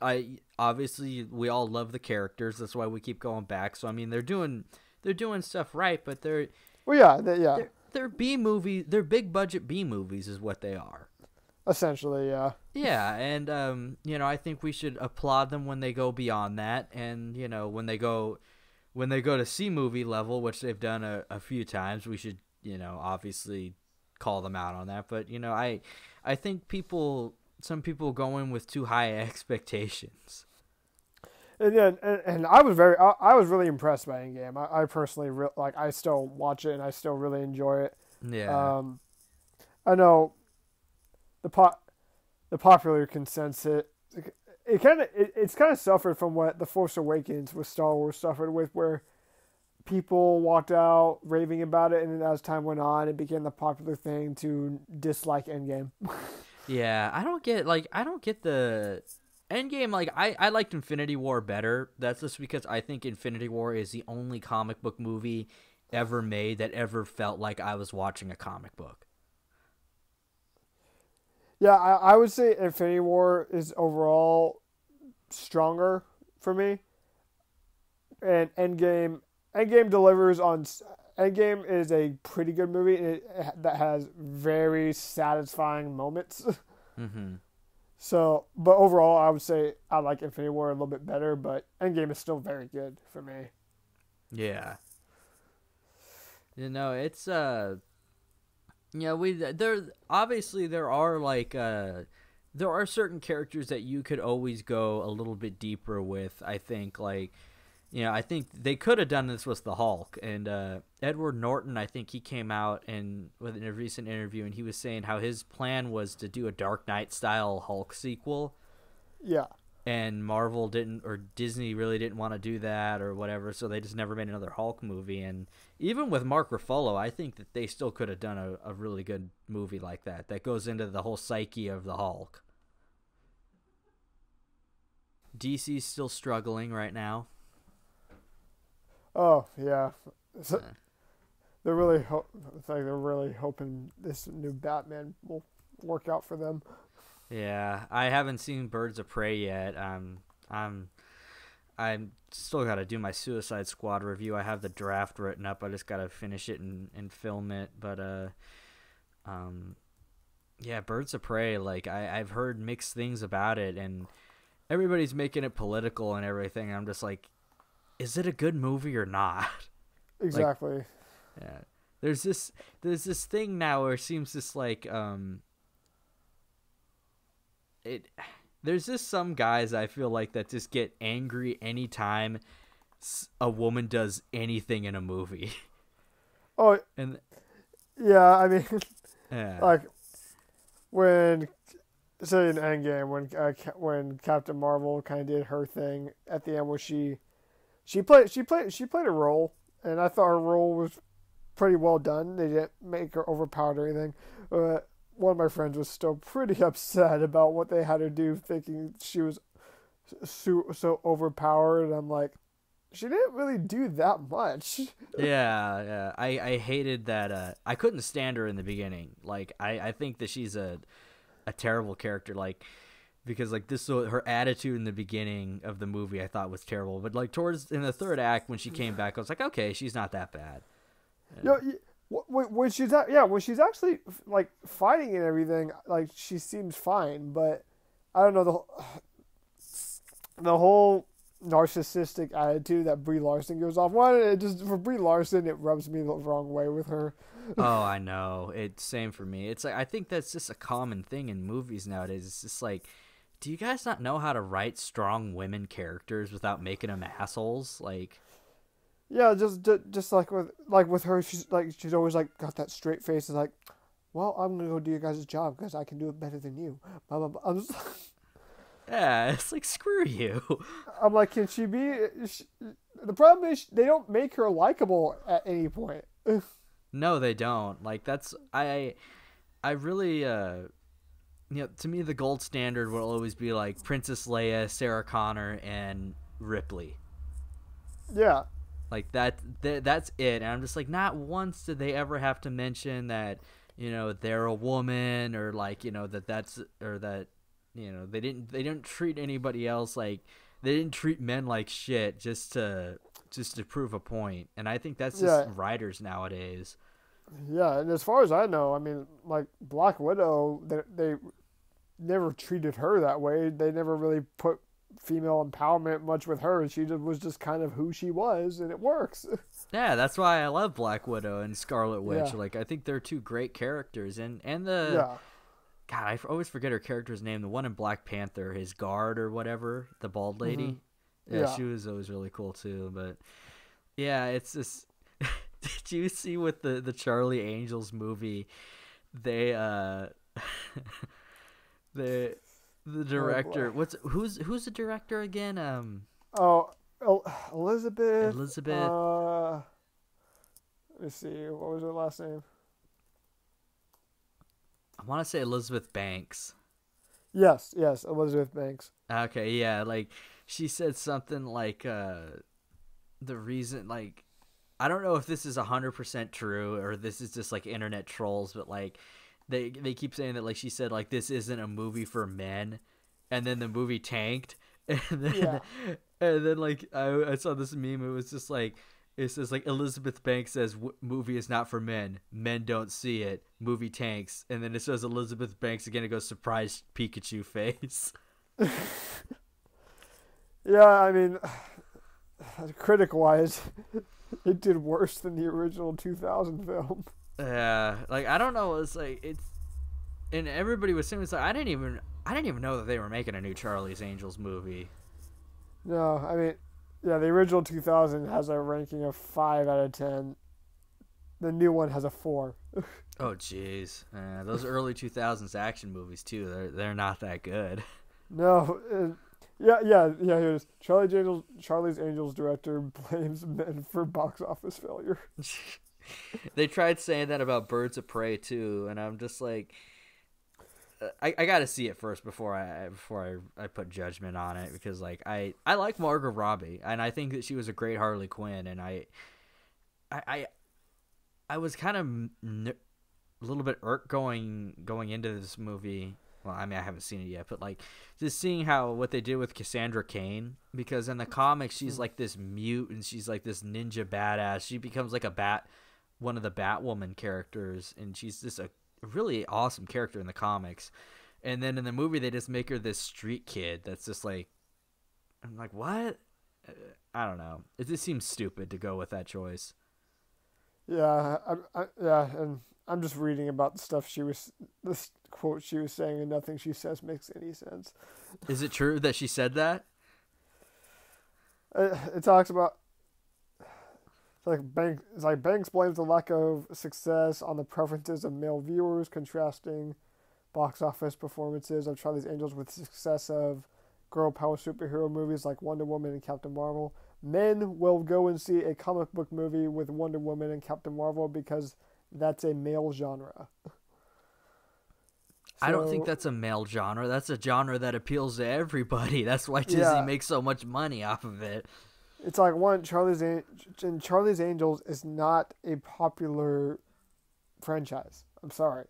I obviously we all love the characters. That's why we keep going back. So I mean, they're doing they're doing stuff right, but they're
well, yeah, they, yeah.
They're, they're B movies. They're big budget B movies, is what they are.
Essentially, yeah.
Yeah, and um, you know, I think we should applaud them when they go beyond that, and you know, when they go, when they go to C movie level, which they've done a, a few times, we should, you know, obviously call them out on that. But you know, I, I think people, some people go in with too high expectations.
And then, and, and I was very, I, I, was really impressed by Endgame. I, I personally re- like, I still watch it and I still really enjoy it.
Yeah.
Um, I know the po- the popular consensus it kind of it, it's kind of suffered from what the Force Awakens with Star Wars suffered with, where people walked out raving about it, and then as time went on, it became the popular thing to dislike Endgame.
yeah, I don't get like I don't get the Endgame. Like I I liked Infinity War better. That's just because I think Infinity War is the only comic book movie ever made that ever felt like I was watching a comic book.
Yeah, I, I would say Infinity War is overall stronger for me. And Endgame Endgame delivers on Endgame is a pretty good movie it, that has very satisfying moments.
Mm-hmm.
So, but overall, I would say I like Infinity War a little bit better, but Endgame is still very good for me.
Yeah. You know, it's uh yeah, we there obviously there are like uh there are certain characters that you could always go a little bit deeper with. I think like you know, I think they could have done this with the Hulk and uh, Edward Norton. I think he came out and with in a recent interview and he was saying how his plan was to do a Dark Knight style Hulk sequel.
Yeah
and Marvel didn't or Disney really didn't want to do that or whatever, so they just never made another Hulk movie. And even with Mark Ruffalo, I think that they still could have done a, a really good movie like that that goes into the whole psyche of the Hulk. DC's still struggling right now.
Oh yeah, so, yeah. they're really ho- it's like they're really hoping this new Batman will work out for them.
Yeah, I haven't seen Birds of Prey yet. Um, I'm, I'm still got to do my Suicide Squad review. I have the draft written up. I just got to finish it and, and film it. But uh, um, yeah, Birds of Prey. Like I I've heard mixed things about it, and everybody's making it political and everything. I'm just like, is it a good movie or not?
Exactly.
Like, yeah. There's this there's this thing now where it seems just like um it there's just some guys I feel like that just get angry anytime a woman does anything in a movie.
Oh,
and
yeah, I mean,
yeah.
like when say in Endgame when uh, when Captain Marvel kind of did her thing at the end where she she played she played she played a role and I thought her role was pretty well done. They didn't make her overpowered or anything. Uh, one of my friends was still pretty upset about what they had to do, thinking she was so, so overpowered. I'm like, she didn't really do that much.
yeah, yeah. I, I hated that. Uh, I couldn't stand her in the beginning. Like, I, I think that she's a a terrible character. Like, because like this her attitude in the beginning of the movie I thought was terrible. But like towards in the third act when she came back, I was like, okay, she's not that bad.
No, when she's at, yeah when she's actually like fighting and everything, like she seems fine. But I don't know the the whole narcissistic attitude that Brie Larson goes off. One, it just for Brie Larson, it rubs me the wrong way with her.
oh, I know. It's same for me. It's like I think that's just a common thing in movies nowadays. It's just like, do you guys not know how to write strong women characters without making them assholes? Like,
yeah, just just, just like with like with her, she's like she's always like got that straight face. and like, well, I'm gonna go do your guys' job because I can do it better than you. Blah blah blah. I'm just.
Yeah, it's like screw you.
I'm like, can she be? She, the problem is they don't make her likable at any point.
no, they don't. Like that's I, I really uh, you know, to me the gold standard will always be like Princess Leia, Sarah Connor, and Ripley.
Yeah.
Like that, that that's it. And I'm just like, not once did they ever have to mention that, you know, they're a woman or like, you know, that that's or that you know they didn't they didn't treat anybody else like they didn't treat men like shit just to just to prove a point. point and i think that's just yeah. writers nowadays
yeah and as far as i know i mean like black widow they, they never treated her that way they never really put female empowerment much with her she just, was just kind of who she was and it works
yeah that's why i love black widow and scarlet witch yeah. like i think they're two great characters and and the yeah God, I always forget her character's name. The one in Black Panther, his guard or whatever, the bald mm-hmm. lady. Mm-hmm. Yeah, yeah, she was always really cool too. But yeah, it's just. did you see with the the Charlie Angels movie? They uh, the the oh, director. Oh what's who's who's the director again? Um.
Oh, Elizabeth.
Elizabeth.
Uh, let me see. What was her last name?
I want to say Elizabeth Banks.
Yes, yes, Elizabeth Banks.
Okay, yeah, like she said something like uh the reason like I don't know if this is 100% true or this is just like internet trolls, but like they they keep saying that like she said like this isn't a movie for men and then the movie tanked and then yeah. and then like I, I saw this meme it was just like it says like Elizabeth Banks says movie is not for men. Men don't see it. Movie tanks, and then it says Elizabeth Banks again. It goes surprised Pikachu face.
yeah, I mean, critic wise, it did worse than the original 2000 film.
Yeah, like I don't know. It's like it's, and everybody was saying it's like I didn't even I didn't even know that they were making a new Charlie's Angels movie.
No, I mean yeah, the original 2000 has a ranking of 5 out of 10. The new one has a 4.
oh, jeez. Uh, those early 2000s action movies, too, they're, they're not that good.
No. Uh, yeah, yeah, yeah, here's Charlie Angels, Charlie's Angels director blames men for box office failure.
they tried saying that about Birds of Prey, too, and I'm just like uh, I, I got to see it first before I before I, I put judgment on it because like I I like Margot Robbie and I think that she was a great Harley Quinn and I I I, I was kind of n- a little bit irked going going into this movie. Well, I mean I haven't seen it yet, but like just seeing how what they did with Cassandra Cain because in the comics she's mm. like this mute and she's like this ninja badass. She becomes like a bat one of the Batwoman characters and she's just a really awesome character in the comics. And then in the movie, they just make her this street kid that's just like, I'm like, what? Uh, I don't know. It just seems stupid to go with that choice.
Yeah, I, I, yeah, and I'm just reading about the stuff she was, this quote she was saying, and nothing she says makes any sense.
Is it true that she said that?
It, it talks about it's like Bank, it's like Banks blames the lack of success on the preferences of male viewers, contrasting box office performances of Charlie's Angels with the success of girl power superhero movies like Wonder Woman and Captain Marvel. men will go and see a comic book movie with Wonder Woman and Captain Marvel because that's a male genre.
I don't think that's a male genre. That's a genre that appeals to everybody. That's why Disney
Yeah.
makes so much money off of it.
It's like one Charlie's An- and Charlie's Angels is not a popular franchise. I'm sorry.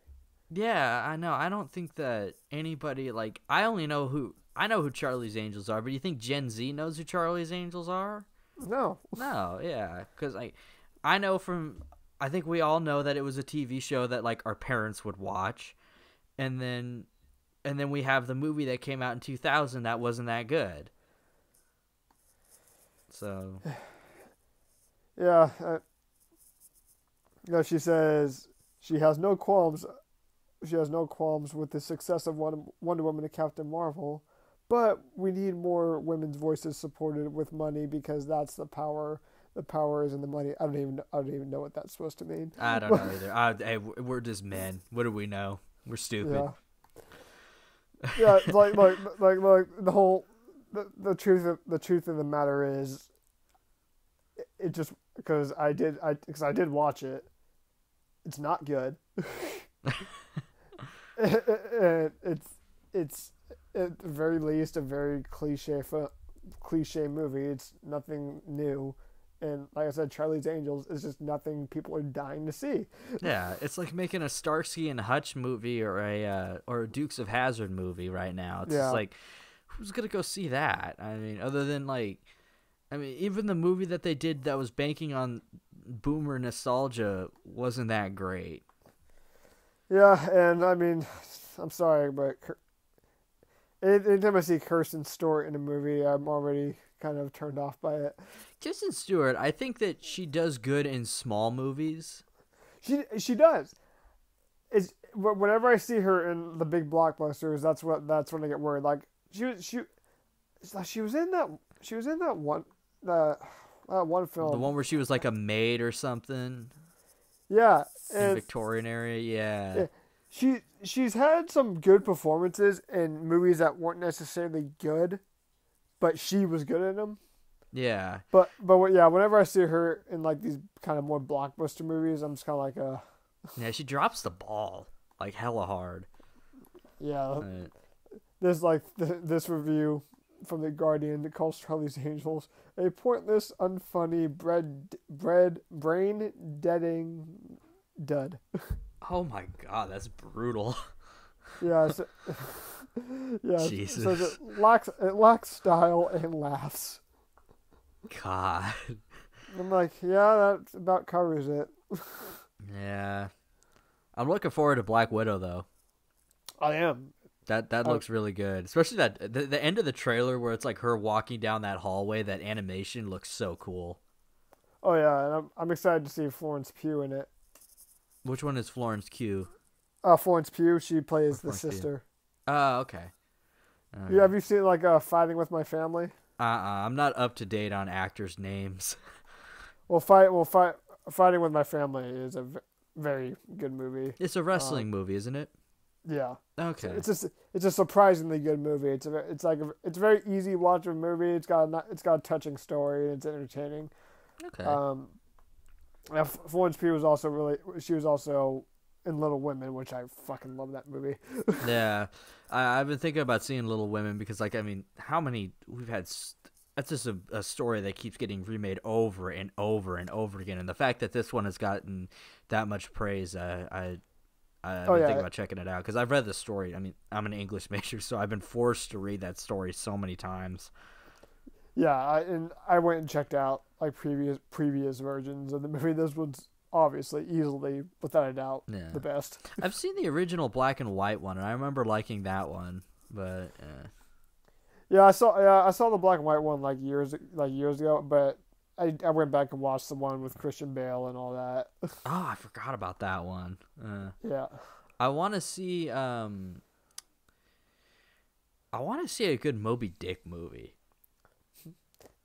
Yeah, I know. I don't think that anybody like I only know who I know who Charlie's Angels are, but do you think Gen Z knows who Charlie's Angels are?
No.
No, yeah, because like I know from I think we all know that it was a TV show that like our parents would watch, and then and then we have the movie that came out in 2000 that wasn't that good. So
Yeah. Uh, you know, she says she has no qualms. She has no qualms with the success of Wonder Wonder Woman and Captain Marvel, but we need more women's voices supported with money because that's the power. The power is in the money. I don't even. I don't even know what that's supposed to mean.
I don't know either. I, hey, we're just men. What do we know? We're stupid.
Yeah. Yeah, like like like like the whole the, the truth of the truth of the matter is it, it just because I did I because I did watch it. It's not good. it, it's it's at the very least a very cliche fu- cliche movie. It's nothing new. And like I said, Charlie's Angels is just nothing people are dying to see.
Yeah, it's like making a Starsky and Hutch movie or a uh, or a Dukes of Hazzard movie right now. It's
Yeah.
just like who's gonna go see that? I mean, other than like, I mean, even the movie that they did that was banking on boomer nostalgia wasn't that great.
Yeah, and I mean, I'm sorry, but anytime I see Kirsten Stewart in a movie, I'm already kind of turned off by it.
Kristen Stewart, I think that she does good in small movies.
She she does. It's wh- whenever I see her in the big blockbusters, that's what that's when I get worried. Like she was she, she was in that she was in that one the that one film.
The one where she was like a maid or something
yeah,
in Victorian area. Yeah.
Yeah. she she's had some good performances in movies that weren't necessarily good, but she was good in them.
Yeah.
But but yeah, whenever I see her in like these kind of more blockbuster movies, I'm just kind of like, uh,
Yeah, she drops the ball like hella hard.
yeah.
Uh,
There's like th- this review from the Guardian that calls Charlie's Angels a pointless, unfunny, bread bread brain deading dud.
oh my god, that's brutal.
Yeah. So, yeah. So
Jesus.
it lacks it lacks style and laughs.
God.
I'm like, yeah, that about covers it.
Yeah. I'm looking forward to Black Widow though.
I am.
That that
Oh.
looks really good. Especially that the, the end of the trailer where it's like her walking down that hallway, that animation looks so cool.
Oh yeah, and I'm I'm excited to see Florence Pugh in it.
Which one is Florence Q?
Uh, Florence Pugh, she plays the
Florence Pugh.
sister.
Oh, okay.
You have you seen like uh, Fighting with My Family?
Uh, uh I'm not up to date on actors' names.
Well, fight. Well, fight. Fighting with My Family is a v- very good movie.
It's a wrestling movie, isn't it?
Yeah,
Okay.
it's just it's a surprisingly good movie. It's a it's like a, it's a very easy watching movie. It's got a it's got a touching story and it's entertaining.
okay.
Um, F- Florence Pugh was also really she was also in Little Women, which I fucking love that movie.
yeah, I, I've been thinking about seeing Little Women because, like, I mean, how many we've had. That's just a, a story that keeps getting remade over and over and over again, and the fact that this one has gotten that much praise, uh, I. I- I've
Oh,
been
yeah.
thinking about checking it out because I've read the story. I mean, I'm an English major, so I've been forced to read that story so many times.
Yeah, I, and I went and checked out like previous previous versions of the movie. This one's obviously easily, without a doubt,
Yeah.
the best.
I've seen the original black and white one, and I remember liking that one, but uh,
Yeah, I saw. Yeah, I saw the black and white one like years like years ago, but I I went back and watched the one with Christian Bale and all that.
oh, I forgot about that one. Uh,
yeah,
I want to see. Um, I want to see a good Moby Dick movie.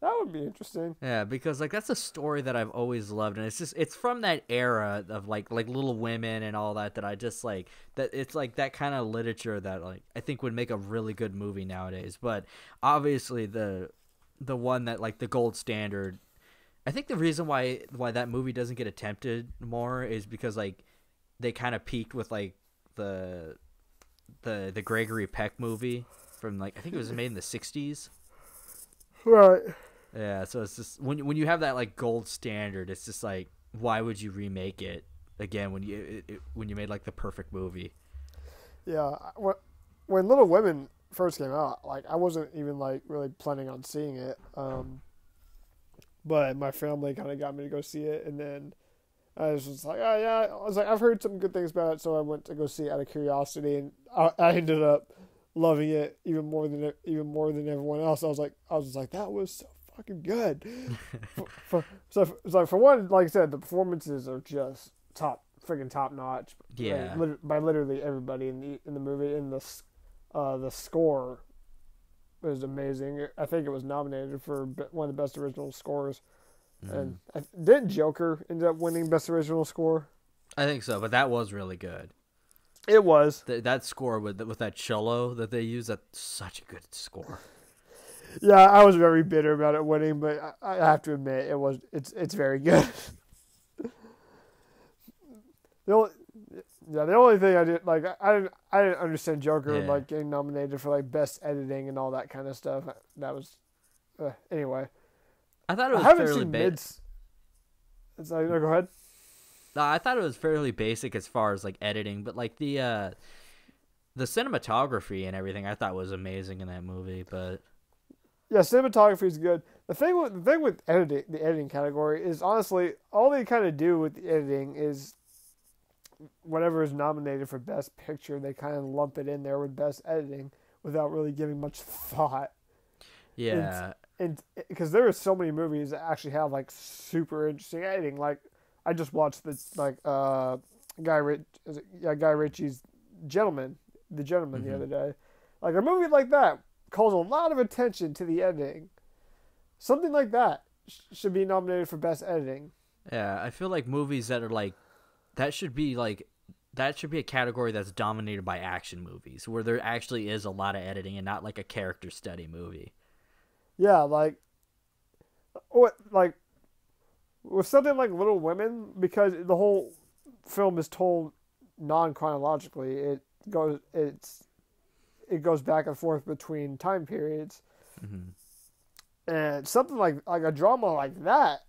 that would be interesting.
Yeah, because like that's a story that I've always loved, and it's just it's from that era of like like Little Women and all that that I just like that it's like that kind of literature that like I think would make a really good movie nowadays. But obviously the the one that like the gold standard. I think the reason why why that movie doesn't get attempted more is because like they kind of peaked with like the the the Gregory Peck movie from like I think it was made in the '60s.
Right.
Yeah, so it's just when when you have that like gold standard, it's just like why would you remake it again when you it, it, when you made like the perfect movie?
Yeah. When, when Little Women first came out, like I wasn't even like really planning on seeing it. Um, but my family kind of got me to go see it, and then I was just like, oh yeah. I was like, I've heard some good things about it, so I went to go see it out of curiosity, and I, I ended up loving it even more than even more than everyone else. I was like, I was just like, that was so fucking good. for, for, so, so for one, like I said, the performances are just top, freaking top notch.
Yeah.
by, by literally everybody in the in the movie. In the uh, the score was amazing. I think it was nominated for one of the best original scores. Mm. And I, didn't Joker end up winning best original score?
I think so, but that was really good.
It was
Th- that score with with that cello that they use. That's such a good score.
Yeah, I was very bitter about it winning, but I, I have to admit it was it's it's very good. the only yeah, the only thing I did like I didn't I didn't understand Joker yeah. like getting nominated for like best editing and all that kind of stuff. That was uh, anyway.
I thought it was I haven't fairly seen ba- mids.
It's like no, go ahead.
No, I thought it was fairly basic as far as like editing, but like the uh the cinematography and everything I thought was amazing in that movie, but
yeah, cinematography is good. The thing with the thing with editing, the editing category is honestly all they kind of do with the editing is whatever is nominated for best picture, they kind of lump it in there with best editing without really giving much thought.
Yeah,
and because there are so many movies that actually have like super interesting editing. Like I just watched the like uh guy Rich, yeah, Guy Ritchie's Gentleman, the Gentleman mm-hmm. the other day. Like a movie like that calls a lot of attention to the editing. Something like that should be nominated for best editing.
Yeah, I feel like movies that are like that should be like that should be a category that's dominated by action movies where there actually is a lot of editing and not like a character study movie.
Yeah, like what like with something like Little Women because the whole film is told non chronologically. It goes it's it goes back and forth between time periods. Mm-hmm. And something like like a drama like that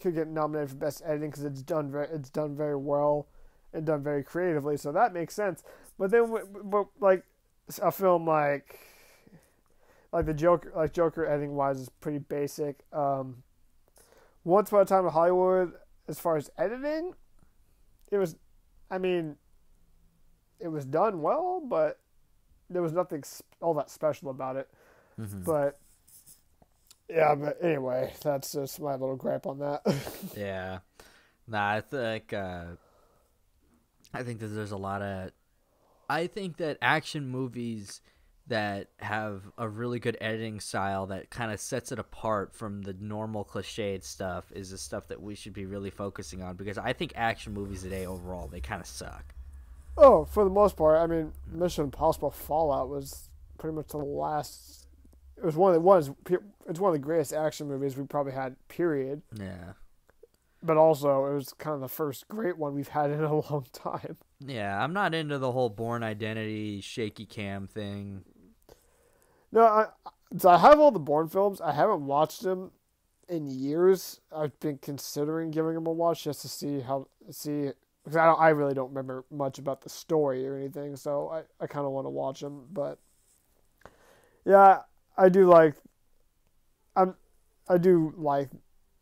could get nominated for best editing because it's done very it's done very well and done very creatively. So that makes sense. But then, but like a film like like the Joker, like Joker editing wise is pretty basic. Um, Once Upon a Time in Hollywood, as far as editing, it was, I mean, it was done well, but there was nothing all that special about it. Mm-hmm. But yeah, but anyway, that's just my little gripe on that.
yeah, nah, I think uh, I think that there's a lot of, I think that action movies that have a really good editing style that kind of sets it apart from the normal cliched stuff is the stuff that we should be really focusing on because I think action movies today overall they kind of suck.
Oh, for the most part, I mean, Mission Impossible Fallout was pretty much the last. It was one of the ones. It's one of the greatest action movies we probably had. Period.
Yeah.
But also, it was kind of the first great one we've had in a long time.
Yeah, I'm not into the whole Bourne Identity shaky cam thing.
No, I so I have all the Bourne films. I haven't watched them in years. I've been considering giving them a watch just to see how see because I don't, I really don't remember much about the story or anything, so I, I kind of want to watch them. But yeah, I do like I'm I do like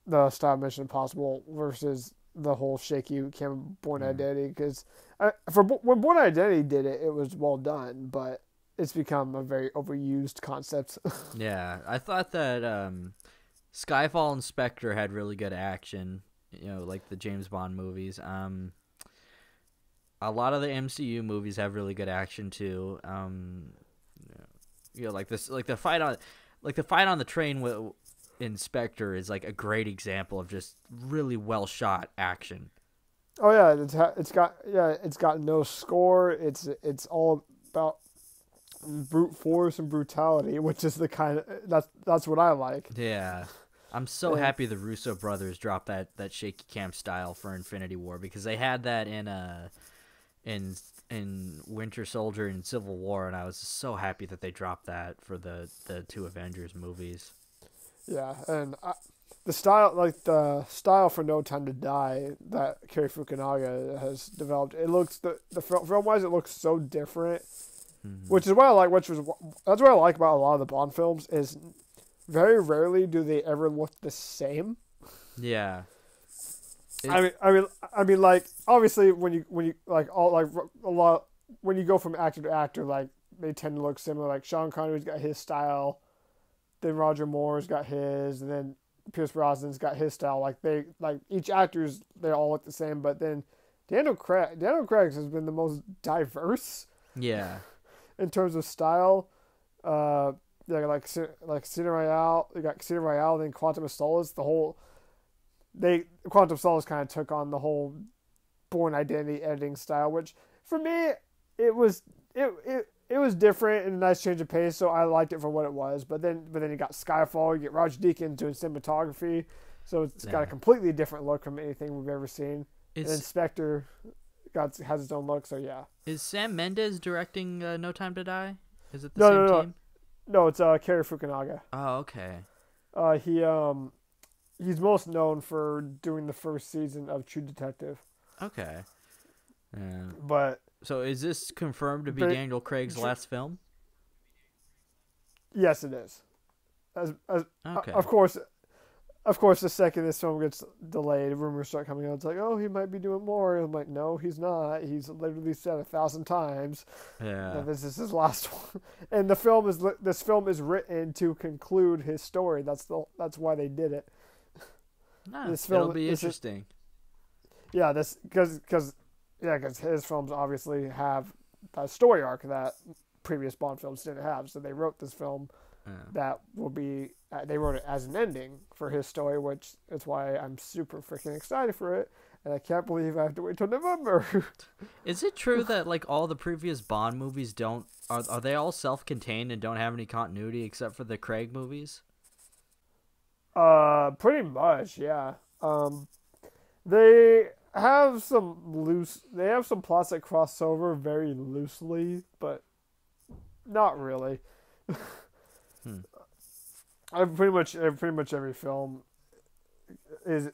the style Mission Impossible versus the whole shaky cam Bourne mm. Identity because for when Bourne Identity did it, it was well done, but it's become a very overused concept.
yeah, I thought that um, Skyfall and Spectre had really good action. You know, like the James Bond movies. Um, a lot of the MCU movies have really good action too. Um, you know, like this, like the fight on, like the fight on the train with in Spectre is like a great example of just really well shot action.
Oh yeah, it's it's got yeah, it's got no score. It's it's all about brute force and brutality, which is the kind of that's that's what I like.
Yeah. I'm so happy the Russo brothers dropped that, that shaky cam style for Infinity War because they had that in uh in in Winter Soldier and Civil War and I was so happy that they dropped that for the the two Avengers movies.
Yeah, and I, the style, like the style for No Time to Die that Cary Fukunaga has developed, it looks the the film wise, it looks so different.
Mhm.
Which is what I like. Which was that's what I like about a lot of the Bond films is very rarely do they ever look the same.
Yeah.
I mean, I mean, I mean, like obviously when you when you like all like a lot when you go from actor to actor, like they tend to look similar. Like Sean Connery's got his style, then Roger Moore's got his, and then Pierce Brosnan's got his style. Like they like each actor's they all look the same, but then Daniel Craig Daniel Craig's has been the most diverse
Yeah.
in terms of style. Uh, yeah, like like Casino Royale, they got Casino Royale, then Quantum of Solace. The whole they Quantum Solace kind of took on the whole Bourne Identity editing style, which for me it was it it. It was different and a nice change of pace, so I liked it for what it was. But then, but then you got Skyfall, you get Roger Deakins doing cinematography, so it's got a completely different look from anything we've ever seen. and then Spectre got has its own look, so yeah.
is Sam Mendes directing uh, No Time to Die? Is it the
No,
same
no, no.
team?
No, it's uh, Cary Fukunaga.
Oh, okay.
Uh, he um, he's most known for doing the first season of True Detective.
Okay. Yeah.
But
So is this confirmed to be Daniel Craig's last film?
yes, it is. As, as
Okay.
of course, of course, the second this film gets delayed, rumors start coming out. It's like, oh, he might be doing more. I'm like, no, he's not. He's literally said a thousand times
Yeah.
that this is his last one. And the film is this film is written to conclude his story. That's the that's why they did it.
Nah,
this
it'll
film
be
is
interesting.
Yeah, this because because yeah, because his films obviously have a story arc that previous Bond films didn't have. So they wrote this film
Yeah.
that will be uh, they wrote it as an ending for his story, which is why I'm super freaking excited for it, and I can't believe I have to wait till November.
Is it true that like all the previous Bond movies don't are are they all self-contained and don't have any continuity except for the Craig movies?
Uh, pretty much, yeah. Um, they have some loose, they have some plots plastic crossover very loosely, but not really.
Hmm.
I pretty much, pretty much every film is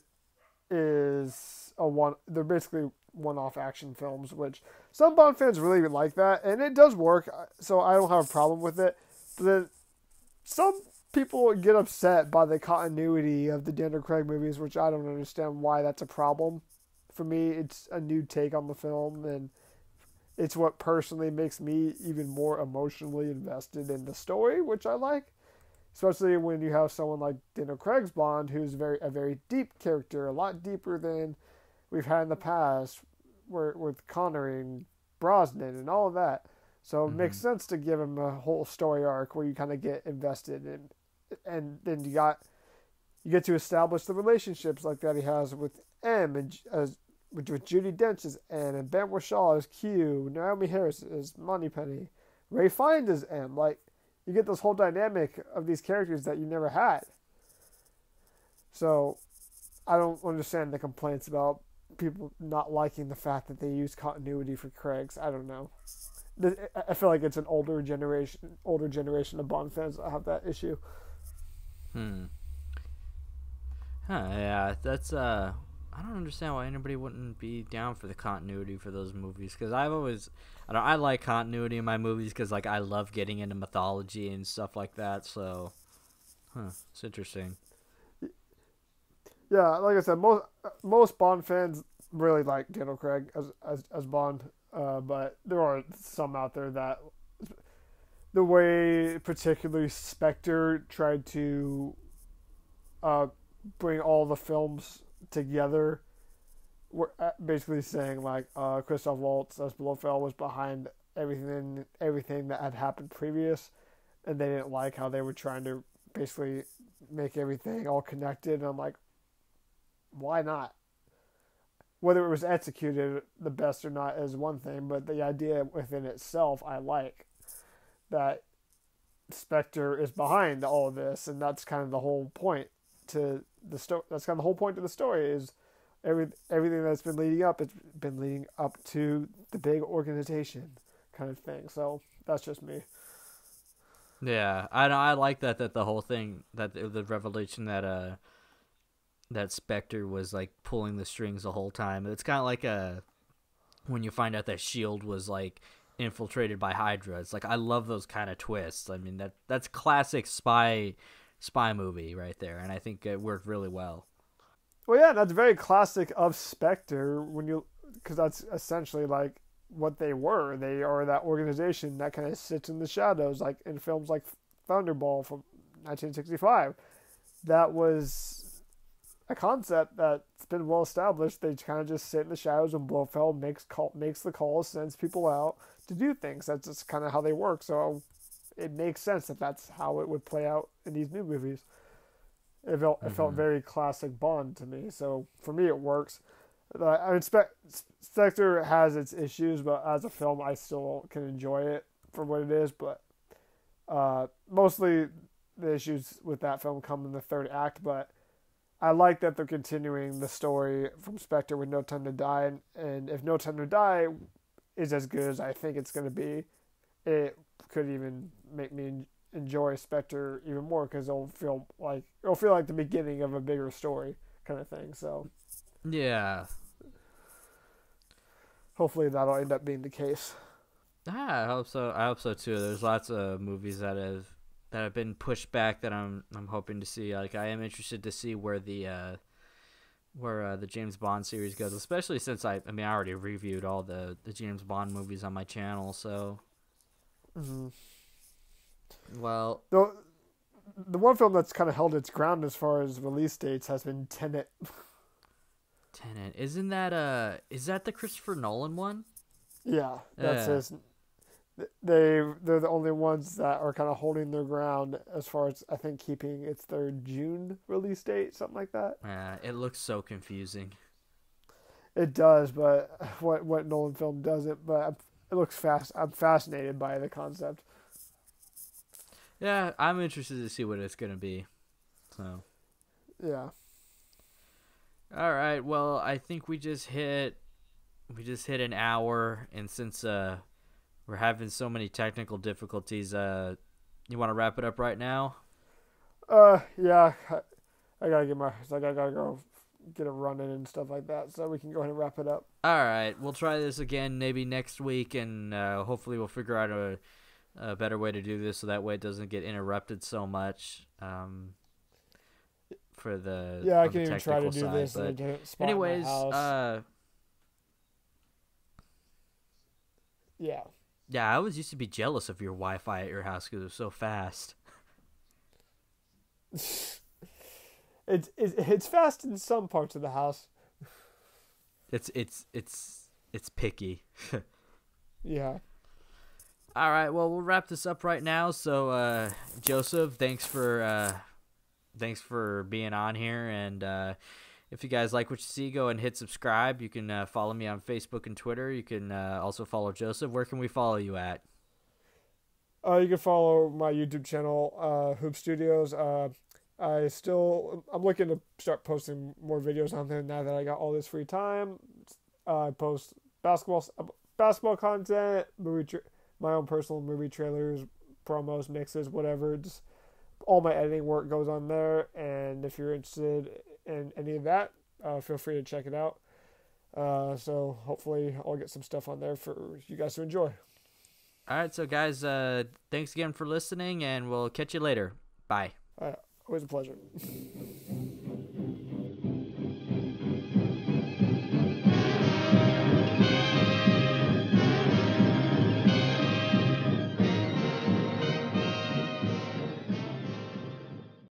is a one. They're basically one-off action films, which some Bond fans really like that, and it does work. uh, So I don't have a problem with it. But then some people get upset by the continuity of the Daniel Craig movies, which I don't understand why that's a problem. For me, it's a new take on the film, and it's what personally makes me even more emotionally invested in the story, which I like. Especially when you have someone like Daniel Craig's Bond, who's very a very deep character, a lot deeper than we've had in the past, where with Connery and Brosnan and all of that. So it makes mm-hmm. sense to give him a whole story arc where you kind of get invested in, and then you got you get to establish the relationships like that he has with M and as with, with Judi Dench as M and Ben Whishaw as Q, Naomie Harris as Moneypenny, Ralph Fiennes as M. Like you get this whole dynamic of these characters that you never had. So I don't understand the complaints about people not liking the fact that they use continuity for Craig's. I don't know. I feel like it's an older generation, older generation of Bond fans that have that issue.
Hmm. Huh, yeah, that's uh I don't understand why anybody wouldn't be down for the continuity for those movies cuz I've always I don't I like continuity in my movies cuz like I love getting into mythology and stuff like that, so huh, it's interesting.
Yeah, like I said, most most Bond fans really like Daniel Craig as as, as Bond, uh, but there are some out there that the way particularly Spectre tried to uh, bring all the films together, were uh, basically saying like uh, Christoph Waltz as Blofeld was behind everything everything that had happened previous, and they didn't like how they were trying to basically make everything all connected. And I'm like, why not? Whether it was executed the best or not is one thing, but the idea within itself I like. That Spectre is behind all of this, and that's kind of the whole point to the story. That's kind of the whole point of the story is every everything that's been leading up. It's been leading up to the big organization kind of thing. So that's just me.
Yeah, I I like that that the whole thing that the, the revelation that uh that Spectre was like pulling the strings the whole time. It's kind of like a when you find out that Shield was like infiltrated by Hydra. It's like I love those kind of twists. I mean that that's classic spy spy movie right there, and I think it worked really well.
Well, yeah, that's very classic of Spectre when you because that's essentially like what they were. They are that organization that kind of sits in the shadows, like in films like Thunderball from 1965. That was a concept that's been well established. They kind of just sit in the shadows, and Blofeld makes call, makes the calls, sends people out to do things. That's just kind of how they work. So it makes sense that that's how it would play out in these new movies. It felt mm-hmm. it felt mm-hmm. very classic Bond to me. So for me, it works. I expect Spectre has its issues, but as a film, I still can enjoy it for what it is. But uh, mostly the issues with that film come in the third act. But I like that they're continuing the story from Spectre with No Time to Die, and, and if No Time to Die is as good as I think it's going to be, it could even make me enjoy Spectre even more because it'll feel like it'll feel like the beginning of a bigger story kind of thing. So
yeah,
hopefully that'll end up being the case.
Ah, I hope so. I hope so too. There's lots of movies that have that have been pushed back that I'm I'm hoping to see. Like I am interested to see where the uh, where uh, the James Bond series goes, especially since I I mean I already reviewed all the the James Bond movies on my channel, so.
Mm-hmm.
Well,
the the one film that's kind of held its ground as far as release dates has been Tenet.
Tenet, isn't that uh is that the Christopher Nolan one?
Yeah, that's yeah. his. They they're the only ones that are kind of holding their ground as far as I think keeping its their June release date, something like that.
Yeah, it looks so confusing.
It does, but what what Nolan film doesn't. But it looks fast. I'm fascinated by the concept.
Yeah, I'm interested to see what it's gonna be. So.
Yeah.
All right. Well, I think we just hit we just hit an hour, and since uh we're having so many technical difficulties, uh, you want to wrap it up right now?
Uh, yeah. I, I gotta get my I gotta go get it running and stuff like that, so we can go ahead and wrap it up.
All right, we'll try this again maybe next week, and uh, hopefully we'll figure out a a better way to do this so that way it doesn't get interrupted so much. Um, for the
yeah, I can even try to do
side,
this.
But anyways, uh,
yeah,
yeah. I always used to be jealous of your Wi-Fi at your house because it was so fast.
it's, it's it's fast in some parts of the house.
It's it's it's it's picky.
yeah.
All right, well, we'll wrap this up right now. So, uh, Joseph, thanks for uh, thanks for being on here. And uh, if you guys like what you see, go and hit subscribe. You can uh, follow me on Facebook and Twitter. You can uh, also follow Joseph. Where can we follow you at?
Uh, you can follow my YouTube channel, uh, Hoop Studios. Uh, I still I'm looking to start posting more videos on there now that I got all this free time. Uh, I post basketball basketball content, movie. Tra- my own personal movie trailers, promos, mixes, whatever. Just all my editing work goes on there. And if you're interested in any of that, uh, feel free to check it out. Uh, so hopefully I'll get some stuff on there for you guys to enjoy.
All right, so guys, uh, thanks again for listening, and we'll catch you later. Bye.
always a pleasure.